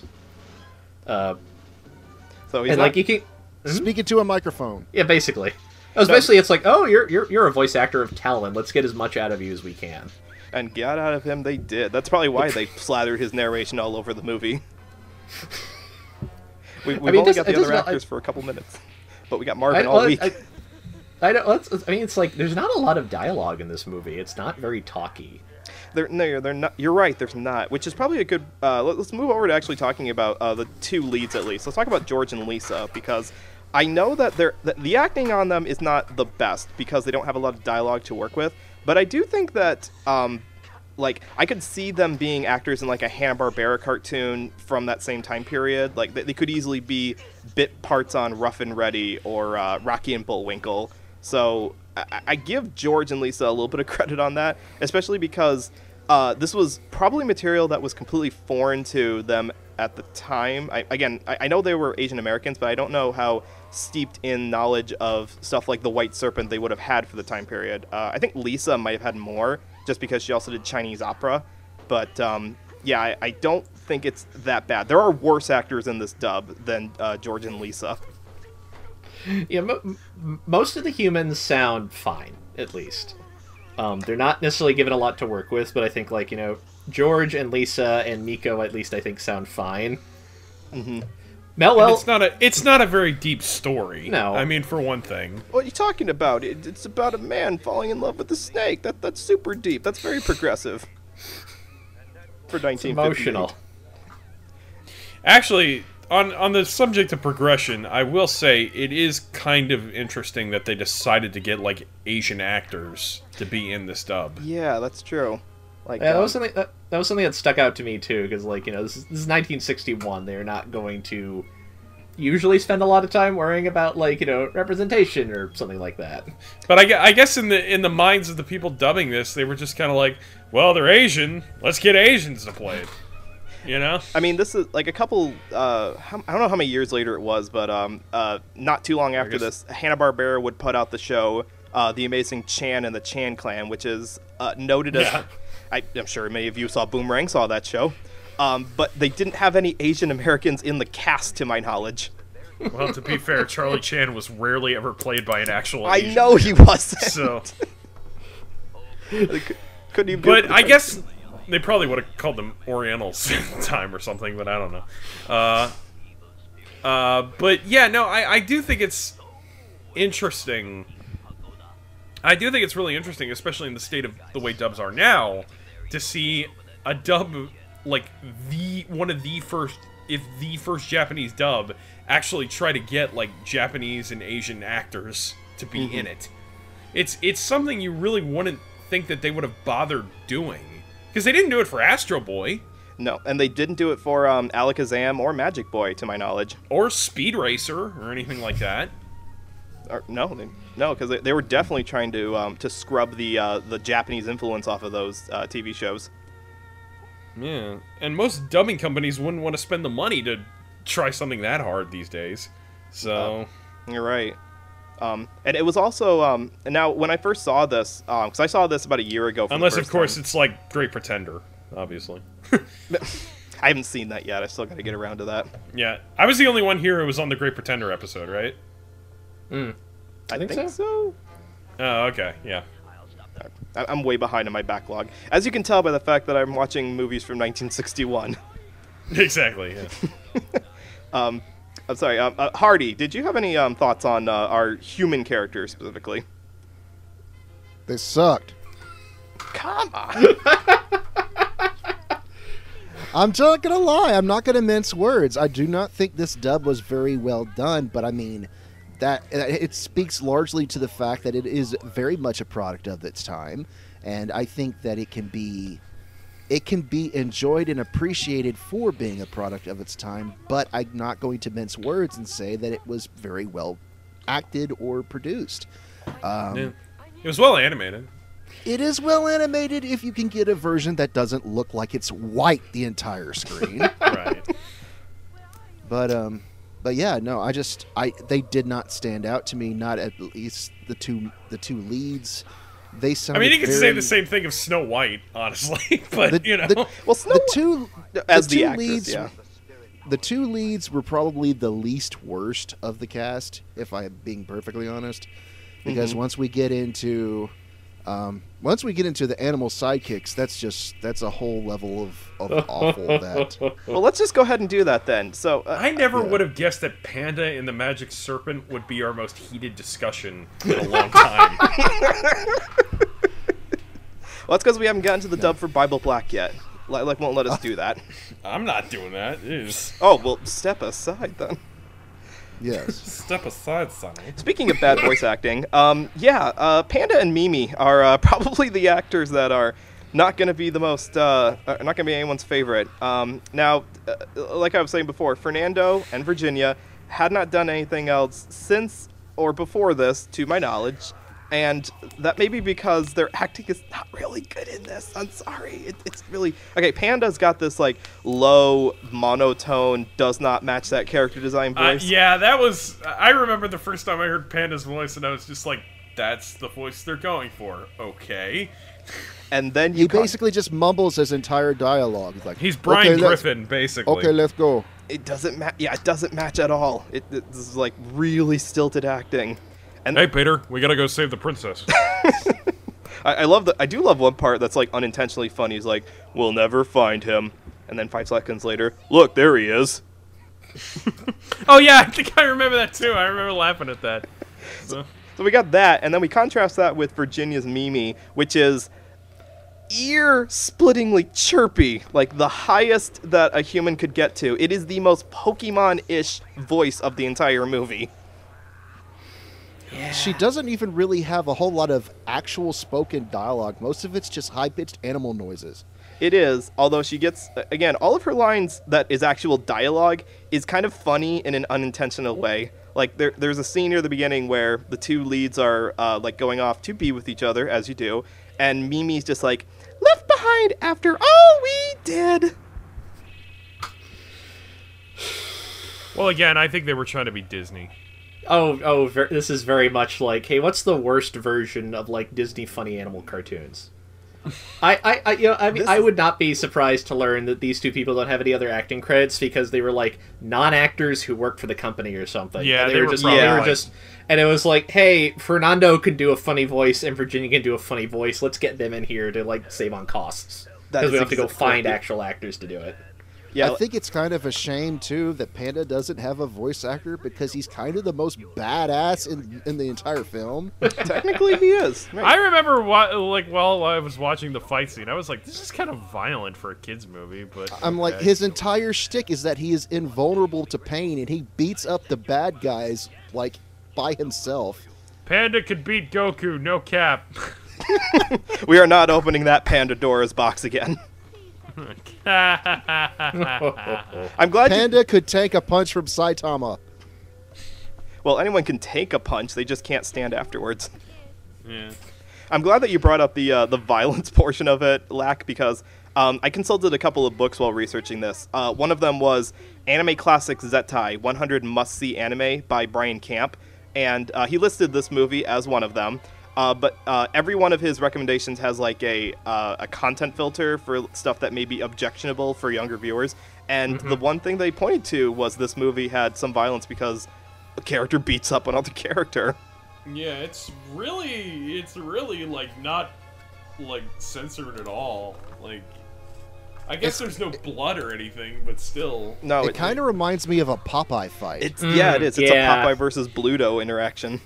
Uh, So he's and not, like you can, Speaking to a microphone. yeah, basically. It was No. basically it's like, oh, you're you're you're a voice actor of talent. Let's get as much out of you as we can. and get out of him they did. That's probably why they slathered his narration all over the movie. We, we've mean, only got the other actors for a couple minutes, but we got Marvin I, all week. I, I don't. Let's, I mean, it's like there's not a lot of dialogue in this movie. It's not very talky. They're, no, they're not. You're right. There's not, which is probably a good. Uh, let, us move over to actually talking about uh, the two leads at least. Let's talk about George and Lisa because I know that they're the acting on them is not the best because they don't have a lot of dialogue to work with. But I do think that, um, like, I could see them being actors in like a Hanna Barbera cartoon from that same time period. Like, they, they could easily be bit parts on Ruff and Reddy or uh, Rocky and Bullwinkle. So I, I give George and Lisa a little bit of credit on that, especially because uh, this was probably material that was completely foreign to them at the time. I, again, I, I know they were Asian Americans, but I don't know how steeped in knowledge of stuff like the White Serpent they would have had for the time period. Uh, I think Lisa might have had more, just because she also did Chinese opera. But um, yeah, I, I don't think it's that bad. There are worse actors in this dub than uh, George and Lisa. Yeah, mo- most of the humans sound fine, at least. Um, they're not necessarily given a lot to work with, but I think like you know George and Lisa and Miko at least I think sound fine. Mm-hmm. Mel, And well, it's not a it's not a very deep story. No. I mean for one thing. What are you talking about? It, it's about a man falling in love with a snake. That that's super deep. That's very progressive. For nineteen emotional. Actually, on on the subject of progression, I will say it is kind of interesting that they decided to get like Asian actors to be in this dub. Yeah, that's true. Like Yeah, that um, was something that, that was something that stuck out to me too, because like you know this is, this is 1961. They're not going to usually spend a lot of time worrying about like you know representation or something like that. But I, I guess in the in the minds of the people dubbing this, they were just kind of like, well, they're Asian. Let's get Asians to play it. You know? I mean, this is like a couple. Uh, how, I don't know how many years later it was, but um, uh, not too long after guess- this, Hanna Barbera would put out the show, uh, The Amazing Chan and the Chan Clan, which is uh, noted as. Yeah. I, I'm sure many of you saw Boomerang, saw that show. Um, but they didn't have any Asian Americans in the cast, to my knowledge. Well, to be fair, Charlie Chan was rarely ever played by an actual. Asian I know he wasn't. So, couldn't even. but I guess they probably would have called them Orientals at the time or something. But I don't know. Uh, uh, but yeah, no, I I do think it's interesting. I do think it's really interesting, especially in the state of the way dubs are now, to see a dub like the one of the first, if the first Japanese dub, actually try to get like Japanese and Asian actors to be in it. It's it's something you really wouldn't think that they would have bothered doing because they didn't do it for Astro Boy. No, and they didn't do it for um, Alakazam or Magic Boy, to my knowledge. Or Speed Racer or anything like that. Or, no, they, no, because they, they were definitely trying to um, to scrub the uh, the Japanese influence off of those uh, TV shows. Yeah, and most dubbing companies wouldn't want to spend the money to try something that hard these days. So, You're right. Um, and it was also um, and now when I first saw this, because I saw this about a year ago. For the unless of course time. it's like Great Pretender, obviously. I haven't seen that yet. I still got to get around to that. yeah, I was the only one here who was on the Great Pretender episode, right? I think think, so. so. Oh, okay, yeah. I- I'm way behind in my backlog, as you can tell by the fact that I'm watching movies from 1961. Exactly. Yeah. I'm sorry, um, uh, Hardy. Did you have any um, thoughts on uh, our human characters specifically? They sucked. Come on. I'm not gonna lie. I'm not gonna mince words. I do not think this dub was very well done, but I mean, that it speaks largely to the fact that it is very much a product of its time, and I think that it can be, it can be enjoyed and appreciated for being a product of its time. But I'm not going to mince words and say that it was very well acted or produced. Um, yeah. It was well animated. It is well animated if you can get a version that doesn't look like it's white the entire screen. Right. but um but yeah, no, I just I they did not stand out to me, not at least the two the two leads. They I mean, you could say the same thing of Snow White, honestly, but The- you know. the- Well, Snow the two as the the, two actress, leads yeah. the two leads were probably the least worst of the cast, if I'm being perfectly honest. Because Mm-hmm. once we get into um, once we get into the animal sidekicks, that's just that's a whole level of, of awful that Well, let's just go ahead and do that then. So, uh, I never Yeah. would have guessed that Panda and the Magic Serpent would be our most heated discussion in a long time. well, that's because we haven't gotten to the dub for Bible Black yet. Like, like won't let us do that. I'm not doing that. Jeez. Oh well, step aside then. Yes. Step aside, Sonny. Speaking of bad voice acting, um, yeah, uh, Panda and Mimi are uh, probably the actors that are not going to be the most, uh, not going to be anyone's favorite. Um, now, uh, like I was saying before, Fernando and Virginia had not done anything else since or before this, to my knowledge, and that may be because their acting is not really good in this. I'm sorry, it, it's really okay. Panda's got this like low monotone, does not match that character design Uh, voice. yeah, that was. I remember the first time I heard Panda's voice, and I was just like, "That's the voice they're going for." Okay, And then you He con- basically just mumbles his entire dialogue. He's like, he's Brian "Okay, let's- Griffin, basically. Okay, let's go. it doesn't match. Yeah, it doesn't match at all. It, it this is like really stilted acting, and Hey, Peter, we gotta go save the princess. I, I love that. I do love one part that's like unintentionally funny. He's like, "We'll never find him," and then five seconds later, look, there he is. oh yeah, I think I remember that too. I remember laughing at that. So, So we got that, and then we contrast that with Virginia's Mimi, which is ear-splittingly chirpy, like the highest that a human could get to. It is the most Pokemon-ish voice of the entire movie. She doesn't even really have a whole lot of actual spoken dialogue. Most of it's just high pitched animal noises. It is, although she gets again all of her lines that is actual dialogue is kind of funny in an unintentional way. Like there, there's a scene near the beginning where the two leads are uh, like going off to be with each other, as you do, and Mimi's just like left behind after all we did. well, again, I think they were trying to be Disney. Oh, oh, ver- this is very much like, hey, what's the worst version of like Disney funny animal cartoons? I, I, I you know, I mean, This I would not be surprised to learn that these two people don't have any other acting credits because they were like non-actors who worked for the company or something. Yeah, they they, were were just, probably they were just, and it was like, hey, Fernando can do a funny voice and Virginia can do a funny voice. Let's get them in here to like save on costs That because is we have to go find actual actors to do it. Yeah, I think it's kind of a shame too that Panda doesn't have a voice actor because he's kind of the most badass in in the entire film. technically he is. Right. I remember wa- like while I was watching the fight scene, I was like, "This is kind of violent for a kids movie." But I'm like his entire shtick is that he is invulnerable to pain and he beats up the bad guys like by himself. Panda could beat Goku, no cap. we are not opening that Pandora's box again. I'm glad. You, Panda could take a punch from Saitama. well, anyone can take a punch; they just can't stand afterwards. yeah. I'm glad that you brought up the uh, the violence portion of it, Lac, because um, I consulted a couple of books while researching this. Uh, one of them was Anime Classics Zettai 100 Must See Anime by Brian Camp, and uh, he listed this movie as one of them. Uh, but uh, every one of his recommendations has like a uh, a content filter for stuff that may be objectionable for younger viewers. And the one thing they pointed to was this movie had some violence because a character beats up another character. Yeah, it's really, it's really like not like censored at all. Like, I guess there's no blood or anything, but still. No, it kind of reminds me of a Popeye fight. It's yeah, it is. It's yeah. a Popeye versus Bluto interaction.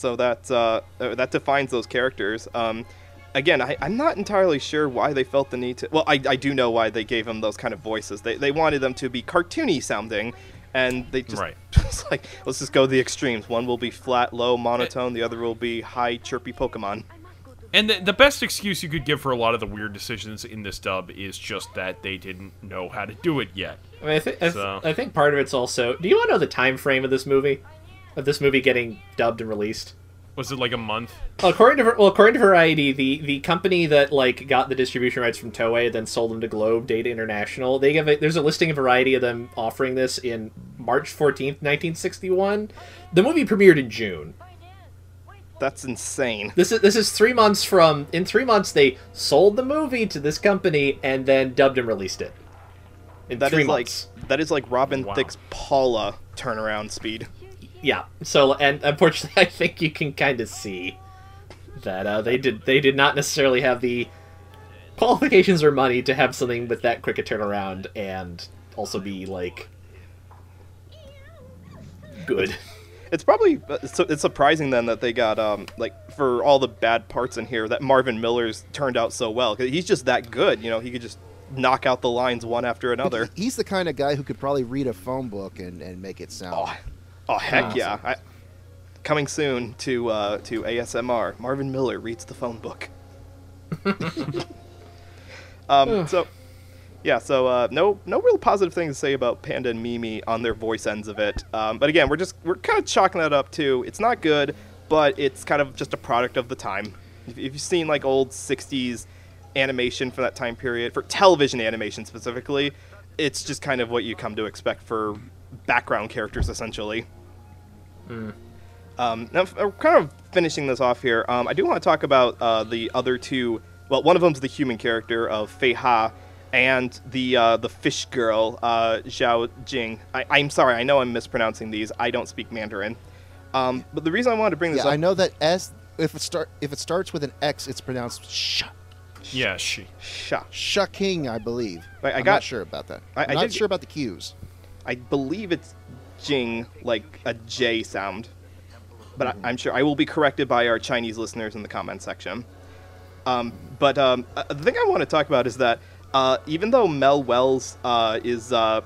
So that uh, uh, that defines those characters. Um, again, I, I'm not entirely sure why they felt the need to. Well, I, I do know why they gave them those kind of voices. They they wanted them to be cartoony sounding, and they just Right. just like let's just go the extremes. One will be flat, low, monotone. The other will be high, chirpy Pokemon. And the, the best excuse you could give for a lot of the weird decisions in this dub is just that they didn't know how to do it yet. I, mean, I, th- I, th- I think part of it's also. Do you want to know the time frame of this movie? Of this movie getting dubbed and released? Was it like a month? Well, according to well, according to Variety, the the company that like got the distribution rights from Toei, then sold them to Globe Data International. They give it. There's a listing of Variety of them offering this in March 14th, 1961. The movie premiered in June. That's insane. This is this is three months from. In three months, they sold the movie to this company and then dubbed and released it. In That is three like months. that is like Robin Wow. Thicke's Paula turnaround speed. Yeah. So and unfortunately, I think you can kind of see that uh, they did they did not necessarily have the qualifications or money to have something with that quick a turnaround and also be like good. It's probably it's, it's surprising then that they got um like for all the bad parts in here that Marvin Miller's turned out so well 'cause he's just that good. You know, he could just knock out the lines one after another. He's the kind of guy who could probably read a phone book and, and make it sound. Oh, oh heck Awesome. yeah! I, coming soon to uh, to ASMR. Marvin Miller reads the phone book. um, so yeah, so uh, no no real positive things to say about Panda and Mimi on their voice ends of it. Um, but again, we're just we're kind of chalking that up to it's not good, but it's kind of just a product of the time. If, if you've seen like old '60s animation from that time period for television animation specifically, it's just kind of what you come to expect for background characters essentially. Um, now, f- uh, kind of finishing this off here, um, I do want to talk about uh, the other two. Well, one of them's the human character of Fei Ha, and the uh, the fish girl, uh, Zhao Jing. I, I'm sorry, I know I'm mispronouncing these. I don't speak Mandarin. Um, but the reason I wanted to bring this Yeah, up, I know that S if it start if it starts with an X, it's pronounced sh. Yeah, she. Sha. Shucking, I believe. Right, I I'm got- not sure about that. I- I'm I not did- sure about the cues. I believe it's Jing, like a J sound. But I, I'm sure I will be corrected by our Chinese listeners in the comment section. Um, but um, uh, the thing I want to talk about is that uh, even though Mel Welles uh, is, uh,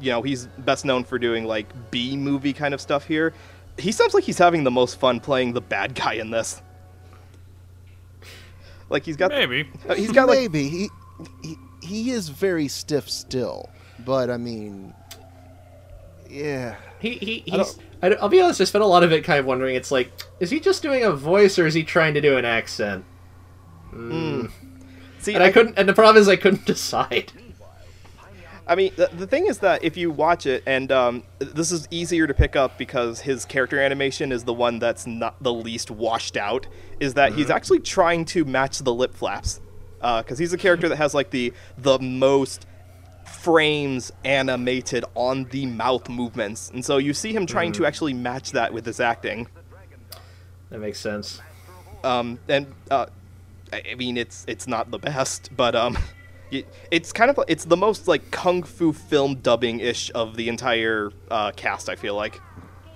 you know, he's best known for doing like B movie kind of stuff here, he sounds like he's having the most fun playing the bad guy in this. Like he's got, Maybe. he's got like Maybe he, he he is very stiff still, but I mean, yeah. He he I he's. I will be honest. I spent a lot of it kind of wondering. It's like, is he just doing a voice or is he trying to do an accent? Hmm. Hmm. see, And I, couldn't. And the problem is, I couldn't decide. I mean, the, the thing is that if you watch it, and um, this is easier to pick up because his character animation is the one that's not the least washed out, is that he's mm-hmm. actually trying to match the lip flaps. Uh, because he's a character that has like the the most frames animated on the mouth movements, and so you see him trying to actually match that with his acting. That makes sense. Um, and uh, I I mean, it's it's not the best, but um, it, it's kind of it's the most like kung fu film dubbing ish of the entire uh, cast. I feel like,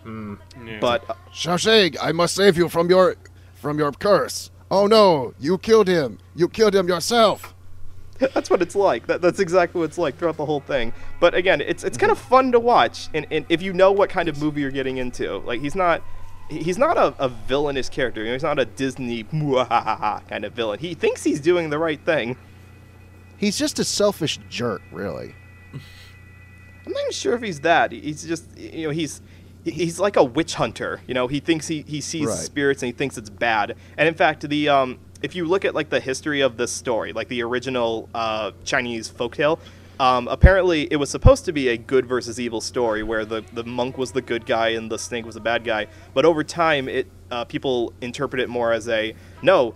Yeah. but uh, Shawshank, I must save you from your from your curse. Oh no, you killed him. You killed him yourself. that's what it's like. That, that's exactly what it's like throughout the whole thing. But again, it's it's kind of fun to watch, and, and if you know what kind of movie you're getting into, like he's not. He's not a, a villainous character. You know, he's not a Disney kind of villain. He thinks he's doing the right thing. He's just a selfish jerk, really. I'm not even sure if he's that. He's just you know he's he's like a witch hunter. You know, he thinks he he sees Right. spirits and he thinks it's bad. And in fact, the um if you look at like the history of this story, like the original uh, Chinese folktale, um, apparently it was supposed to be a good versus evil story where the the monk was the good guy and the snake was the bad guy. But over time, it uh, people interpret it more as a no,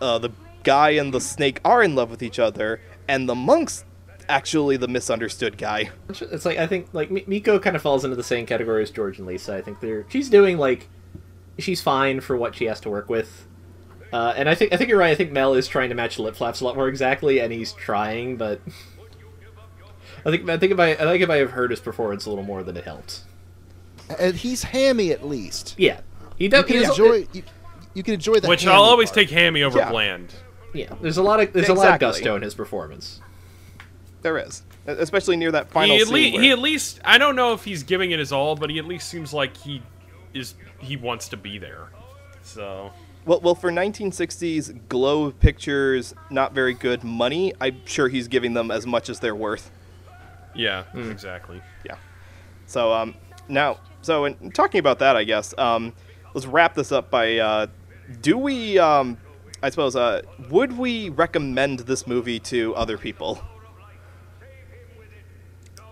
uh, the guy and the snake are in love with each other, and the monk's actually the misunderstood guy. It's like I think like Mi- Miko kind of falls into the same category as George and Lisa. I think they're she's doing like she's fine for what she has to work with. Uh, and I think I think you're right. I think Mel is trying to match lip flaps a lot more exactly, and he's trying, but I think I think if I I think if I have heard his performance a little more than it helped. And he's hammy at least. Yeah, he You does. can enjoy. You, you can enjoy the. Which hammy I'll always part. take hammy over Yeah. bland. Yeah, there's a lot of there's a lot of gusto in his performance. There is, especially near that final He at, scene. le- where- he at least I don't know if he's giving it his all, but he at least seems like he is he wants to be there. So well, well, for 1960s Globe Pictures, not very good money. I'm sure he's giving them as much as they're worth. yeah, exactly. Yeah. So um, now, so in talking about that, I guess um, let's wrap this up by uh, do we um, I suppose uh, would we recommend this movie to other people?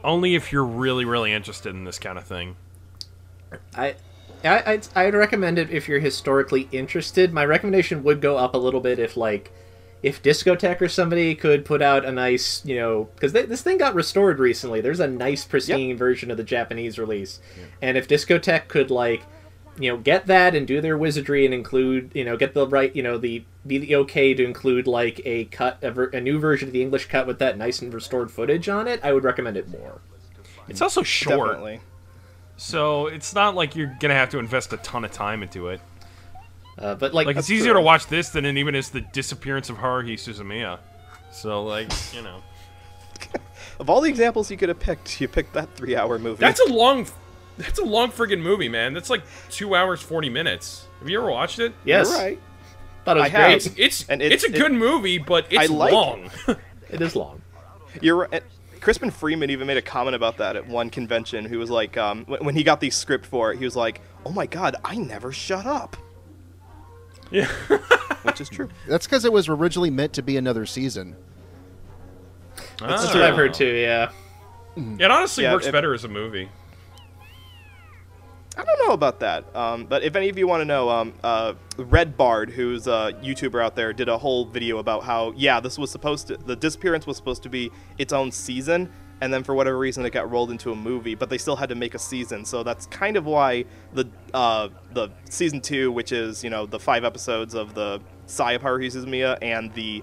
Only if you're really really interested in this kind of thing. I, I I'd, I'd recommend it if you're historically interested. My recommendation would go up a little bit if like if Discotek or somebody could put out a nice, you know, because this thing got restored recently. There's a nice pristine version of the Japanese release, and if Discotek could like, you know, get that and do their wizardry and include, you know, get the right, you know, the be the okay to include like a cut, a, ver- a new version of the English cut with that nice and restored footage on it, I would recommend it more. It's also short, Definitely. So it's not like you're gonna have to invest a ton of time into it. Uh, but like, Like it's easier to watch this than it even is the disappearance of Haruhi Suzumiya. So like you know, Of all the examples you could have picked, you picked that three-hour movie. that's a long, that's a long friggin' movie, man. That's like two hours forty minutes. Have you ever watched it? yes, You're right. thought it was I have. great. It's it's And it's, it's- a good movie, but it's I like long. It is long. You're right. Crispin Freeman even made a comment about that at one convention. Who was like, um, when, when he got the script for it, he was like, "Oh my god, I never shut up," yeah. which is true. That's because it was originally meant to be another season. That's what I've heard too. Yeah. It honestly Yeah, works it- better as a movie. I don't know about that. Um, but if any of you want to know, um, uh, Red Bard, who's a YouTuber out there, did a whole video about how, yeah, this was supposed to, the disappearance was supposed to be its own season, and then for whatever reason it got rolled into a movie, but they still had to make a season. So that's kind of why the uh, the season two, which is you know the five episodes of the of Haruhi Suzumiya and the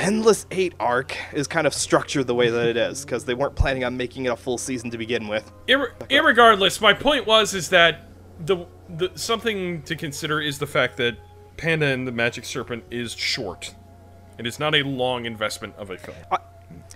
Endless Eight arc, is kind of structured the way that it is because they weren't planning on making it a full season to begin with. Ir- irregardless, my point was is that the the something to consider is the fact that Panda and the Magic Serpent is short. And It is not a long investment of a film.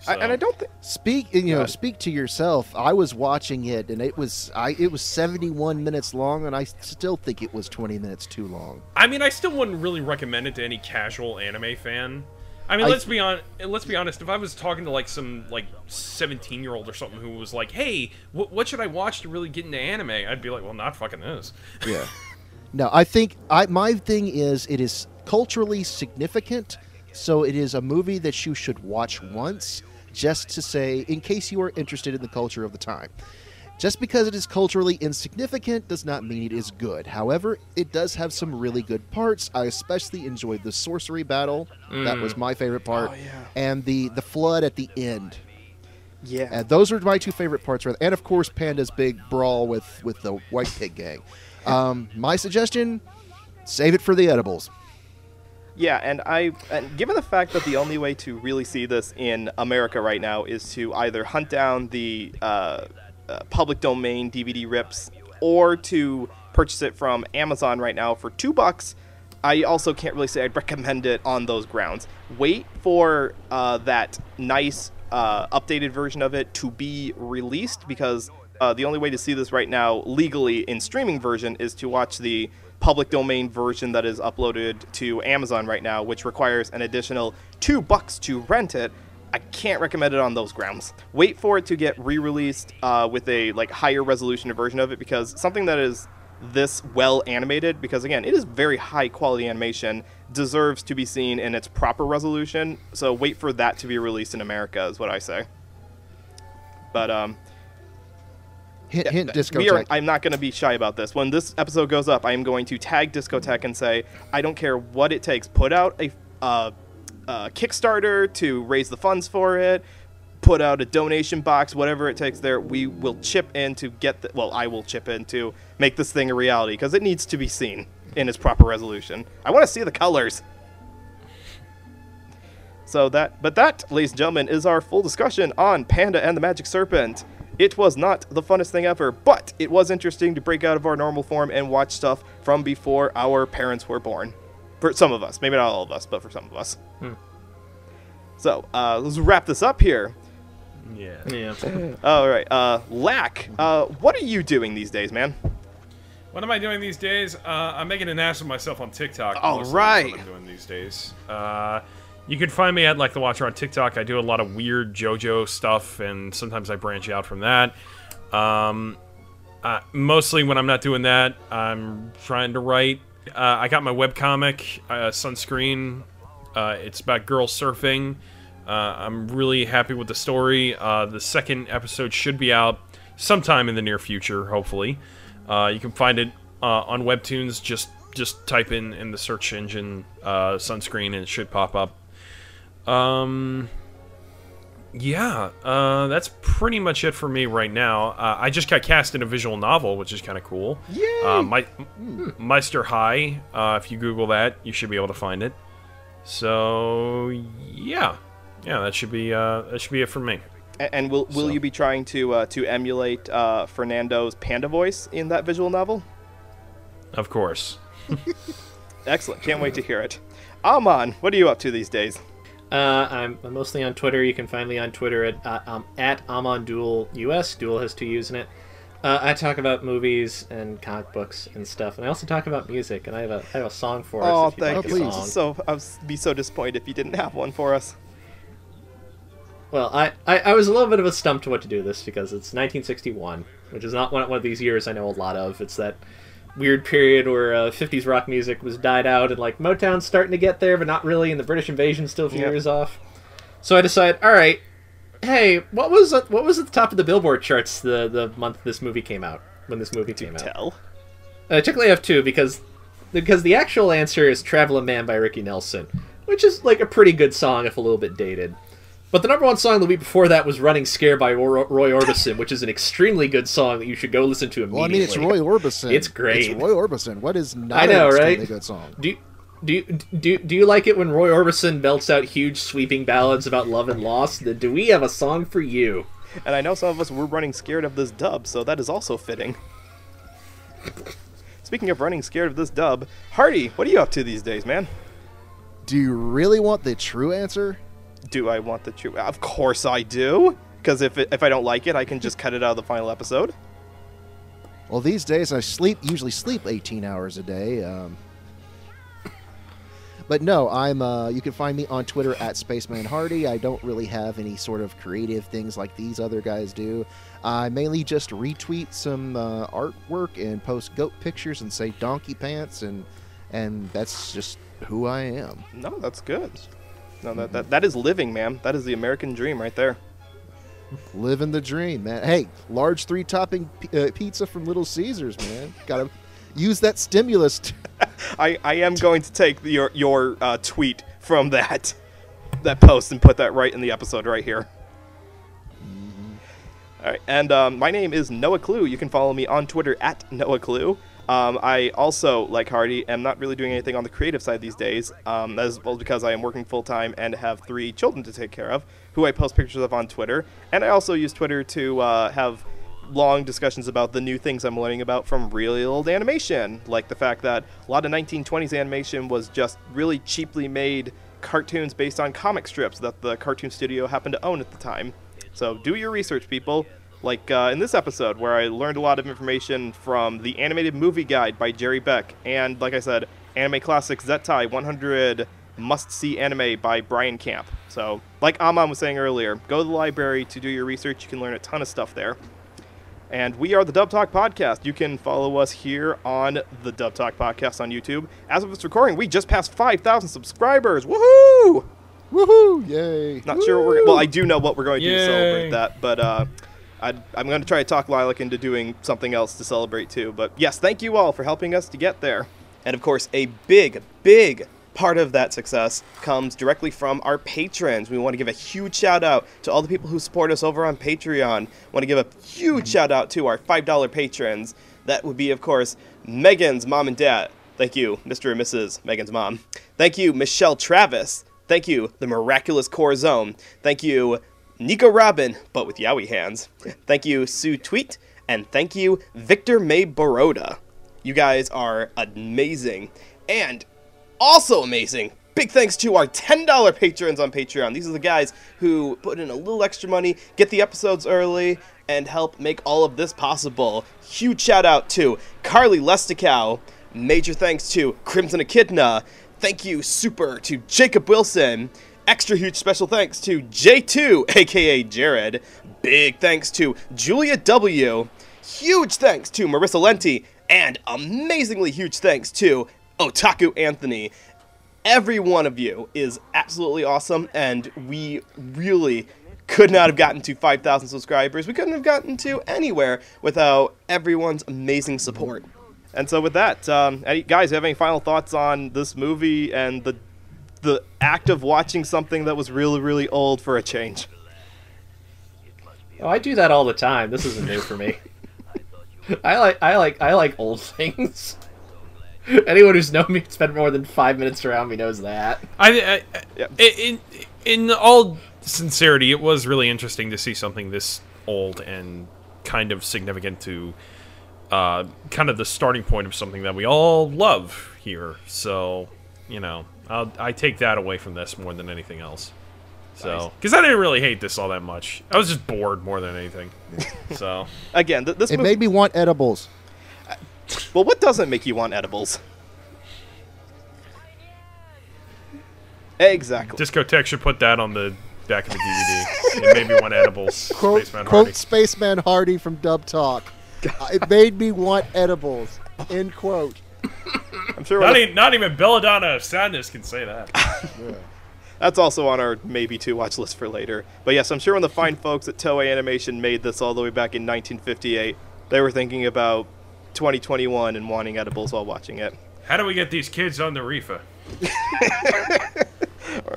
I, and I don't think. Speak, you know, speak to yourself. I was watching it, and it was, I, it was seventy-one minutes long, and I still think it was twenty minutes too long. I mean, I still wouldn't really recommend it to any casual anime fan. I mean, I- let's be on. Let's be honest. If I was talking to like some like seventeen-year-old or something who was like, "Hey, wh- what should I watch to really get into anime?" I'd be like, "Well, not fucking this." Yeah. no, I think I my thing is it is culturally significant, so it is a movie that you should watch once, just to say, in case you are interested in the culture of the time. Just because it is culturally insignificant does not mean it is good. However, it does have some really good parts. I especially enjoyed the sorcery battle. That was my favorite part. Oh, yeah. And the the flood at the end. Yeah. And those are my two favorite parts. And of course, Panda's big brawl with with the White Pig Gang. Um, my suggestion: save it for the edibles. Yeah, and I, and given the fact that the only way to really see this in America right now is to either hunt down the uh, uh, public domain DVD rips or to purchase it from Amazon right now for two bucks. I also can't really say I'd recommend it on those grounds. Wait for uh, that nice uh, updated version of it to be released because uh, the only way to see this right now legally in streaming version is to watch the public domain version that is uploaded to Amazon right now, which requires an additional two bucks to rent it. I can't recommend it on those grounds. Wait for it to get re-released uh, with a like higher resolution version of it because something that is this well animated because again it is very high quality animation deserves to be seen in its proper resolution so wait for that to be released in america is what i say but um Hint, hint, disco are, tech. I'm not going to be shy about this. When this episode goes up, I am going to tag Discotek and say, I don't care what it takes. Put out a uh, uh, Kickstarter to raise the funds for it. Put out a donation box, whatever it takes. There, we will chip in to get the. Well, I will chip in to make this thing a reality because it needs to be seen in its proper resolution. I want to see the colors. So that, but that, ladies and gentlemen, is our full discussion on Panda and the Magic Serpent. It was not the funnest thing ever, but it was interesting to break out of our normal form and watch stuff from before our parents were born. For some of us, maybe not all of us, but for some of us. So uh, let's wrap this up here. Yeah. Yeah. All right, uh, Lac, uh, what are you doing these days, man? What am I doing these days? Uh, I'm making an ass of myself on TikTok. All mostly, is right. What I'm doing these days. Uh, you can find me at Lac the Watcher on TikTok. I do a lot of weird JoJo stuff, and sometimes I branch out from that. Um, uh, mostly when I'm not doing that, I'm trying to write. Uh, I got my webcomic, uh, Sunscreen. Uh, it's about girls surfing. Uh, I'm really happy with the story. Uh, the second episode should be out sometime in the near future, hopefully. Uh, you can find it uh, on Webtoons. Just just type in in the search engine uh, sunscreen and it should pop up. Um, yeah, uh, that's pretty much it for me right now. Uh, I just got cast in a visual novel, which is kind of cool. Yay! Uh, My, Meister High. Uh, if you Google that, you should be able to find it. So yeah, yeah, that should be uh, that should be it for me. And will will So- you be trying to uh, to emulate uh, Fernando's panda voice in that visual novel? Of course. Excellent. Can't wait to hear it. Amon, what are you up to these days? Uh, I'm I'm mostly on Twitter. You can find me on Twitter at uh, um, at AmonDuel US. Duel has two U's in it. Uh, I talk about movies and comic books and stuff, and I also talk about music. And I have a I have a song for us. Oh, if you'd thank like you. a song. So I would be so disappointed if you didn't have one for us. Well, I, I, I was a little bit of a stump to what to do this because it's 1961, which is not one, one of these years I know a lot of. It's that weird period where uh, 50s rock music was died out and like Motown's starting to get there, but not really, and the British invasion's still a few Yep. years off. So I decided, all right, hey, what was at- what was at the top of the Billboard charts the the month this movie came out? When this movie came out, Tell. uh, technically I have two because because the actual answer is "Traveling Man" by Ricky Nelson, which is like a pretty good song if a little bit dated. But the number one song the week before that was "Running Scared" by Roy Roy Orbison, which is an extremely good song that you should go listen to immediately. Well, I mean, it's Roy Orbison. It's great. It's Roy Orbison. What is not I know, an right? extremely good song? Do you, do you, do do you like it when Roy Orbison belts out huge sweeping ballads about love and loss? Then do we have a song for you? And I know some of us were running scared of this dub, so that is also fitting. Speaking of running scared of this dub, Hardy, what are you up to these days, man? Do you really want the true answer? Do I want the true? Of course I do. Because if it, if I don't like it, I can just cut it out of the final episode. Well, these days I sleep usually sleep 18 hours a day. Um, but no, I'm. Uh, you can find me on Twitter at Spaceman Hardy. I don't really have any sort of creative things like these other guys do. I mainly just retweet some uh, artwork and post goat pictures and say donkey pants and and that's just who I am. No, that's good. No, that, that that is living, man. That is the American dream right there. Living the dream, man. Hey, large three topping p- uh, pizza from Little Caesars, man. Gotta use that stimulus. T- I, I am going to take your your uh, tweet from that that post and put that right in the episode right here. All right, and um, my name is Noah Clue. You can follow me on Twitter at Noah Clue. Um, I also, like Hardy, am not really doing anything on the creative side these days, um, as well because I am working full time and have three children to take care of, who I post pictures of on Twitter. And I also use Twitter to uh, have long discussions about the new things I'm learning about from really old animation, like the fact that a lot of 1920s animation was just really cheaply made cartoons based on comic strips that the cartoon studio happened to own at the time. So do your research, people. Like uh, in this episode, where I learned a lot of information from the animated movie guide by Jerry Beck, and like I said, Anime Classics Zettai 100 Must See Anime by Brian Camp. So, like Amon was saying earlier, go to the library to do your research. You can learn a ton of stuff there. And we are the Dub Talk Podcast. You can follow us here on the Dub Talk Podcast on YouTube. As of this recording, we just passed 5,000 subscribers. Woohoo! Woohoo! Yay! Not sure what we're. Well, I do know what we're going to do to celebrate that, but uh, I, I'm going to try to talk Lilac into doing something else to celebrate too. But yes, thank you all for helping us to get there. And of course, a big, big part of that success comes directly from our patrons. We want to give a huge shout out to all the people who support us over on Patreon. want to give a huge shout out to our $5 patrons. That would be, of course, Megan's mom and dad. Thank you, Mr. and Mrs. Megan's mom. Thank you, Michelle Travis. Thank you, the Miraculous Core Zone. Thank you, Nico Robin, but with Yowie hands. Thank you, Sue Tweet. And thank you, Victor May Baroda. You guys are amazing. And also amazing. Big thanks to our $10 patrons on Patreon. These are the guys who put in a little extra money, get the episodes early, and help make all of this possible. Huge shout out to Carly Lesticow. Major thanks to Crimson Echidna. Thank you super to Jacob Wilson. Extra huge special thanks to J2, aka Jared. Big thanks to Julia W. Huge thanks to Marissa Lenti. And amazingly huge thanks to Otaku Anthony. Every one of you is absolutely awesome, and we really could not have gotten to 5,000 subscribers. We couldn't have gotten to anywhere without everyone's amazing support. And so, with that, um, any, guys, have any final thoughts on this movie and the the act of watching something that was really, really old for a change? Oh, I do that all the time. This isn't new for me. I like I like I like old things. Anyone who's known me and spent more than five minutes around me knows that. I, I, Yeah. in in all sincerity, it was really interesting to see something this old and kind of significant to uh, kind of the starting point of something that we all love here. So, you know, I'll, I take that away from this more than anything else. So, because I didn't really hate this all that much. I was just bored more than anything. so, Again, th- this It movie. made me want edibles. Well, what doesn't make you want edibles? Exactly. Discotek should put that on the back of the DVD. it made me want edibles. Quote, Spaceman quote Hardy. Spaceman Hardy from Dub Talk. Uh, it made me want edibles. End quote. I'm sure Not, we'll- even, not even Belladonna of Sadness can say that. That's also on our maybe to watch list for later. But yes, I'm sure when the fine folks at Toei Animation made this all the way back in 1958, they were thinking about 2021 and wanting edibles while watching it. How do we get these kids on the reefer?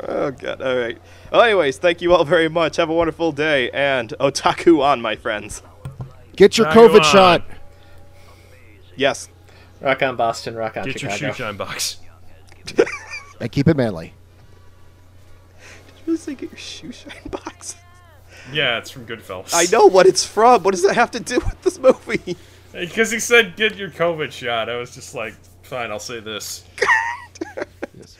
Oh god. All right. Well, anyways, thank you all very much. Have a wonderful day and otaku on, my friends. Get your Now you COVID on. shot. Yes. Rock on Boston, rock on Get your Chicago. shoe shine box. And keep it manly. Did you really say get your shoe shine box? Yeah, it's from Goodfellas. I know what it's from. What does that have to do with this movie? Because he said get your COVID shot. I was just like, fine, I'll say this. yes.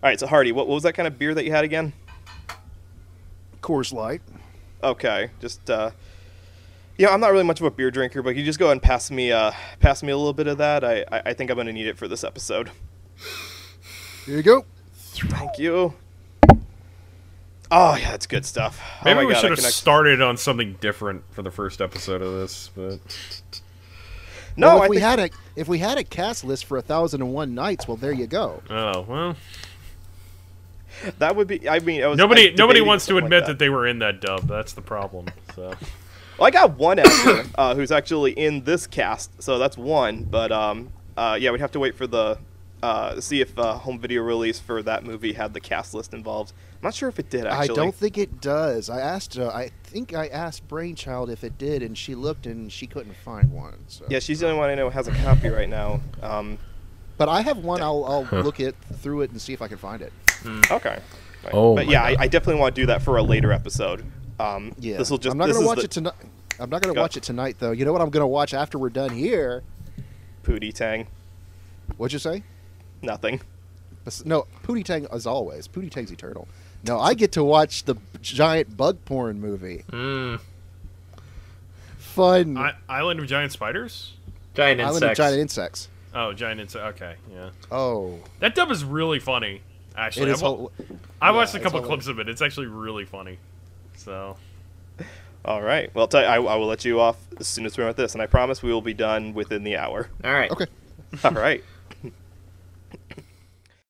All right, so Hardy, what, what was that kind of beer that you had again? Coors Light. Okay, just uh, yeah, I'm not really much of a beer drinker, but you just go ahead and pass me uh, pass me a little bit of that. I I, I think I'm gonna need it for this episode. Here you go. Thank you. Oh yeah, that's good stuff. Oh Maybe my we God, should have can started on something different for the first episode of this, but No, well, if I we think, had a if we had a cast list for a thousand and one nights, well, there you go. oh well. that would be. I mean, I was Nobody like, nobody wants to admit like that. they were in that dub. That's the problem. So Well, I got one actor uh, who's actually in this cast, so that's one. But um, uh, yeah, we'd have to wait for the uh, see if uh, home video release for that movie had the cast list involved. I'm not sure if it did actually. I don't think it does. I asked. Uh, I think I asked Brainchild if it did, and she looked and she couldn't find one. So. Yeah, she's the only one I know has a copy right now. Um, But I have one. I'll, I'll look it through it and see if I can find it. okay. Right. Oh but yeah, I, I definitely want to do that for a later episode. Um, Yeah. This will just. I'm not gonna watch the it tonight. I'm not gonna Go. watch it tonight, though. You know what I'm gonna watch after we're done here? Pootie Tang. What'd you say? Nothing. No, Pootie Tang as always. Pootie Tang's eternal. No, I get to watch the giant bug porn movie. Mm. Fun. I, Island of Giant Spiders. Giant Island of insects. Giant Insects. Oh, giant insect. Okay, yeah. Oh, That dub is really funny. Actually, it is. I, wa- hol- I watched yeah, a couple it's clips of it. It's actually really funny. So All right. Well, Ty, I, I will let you off as soon as we're done with this, and I promise we will be done within the hour. All right. Okay. All right.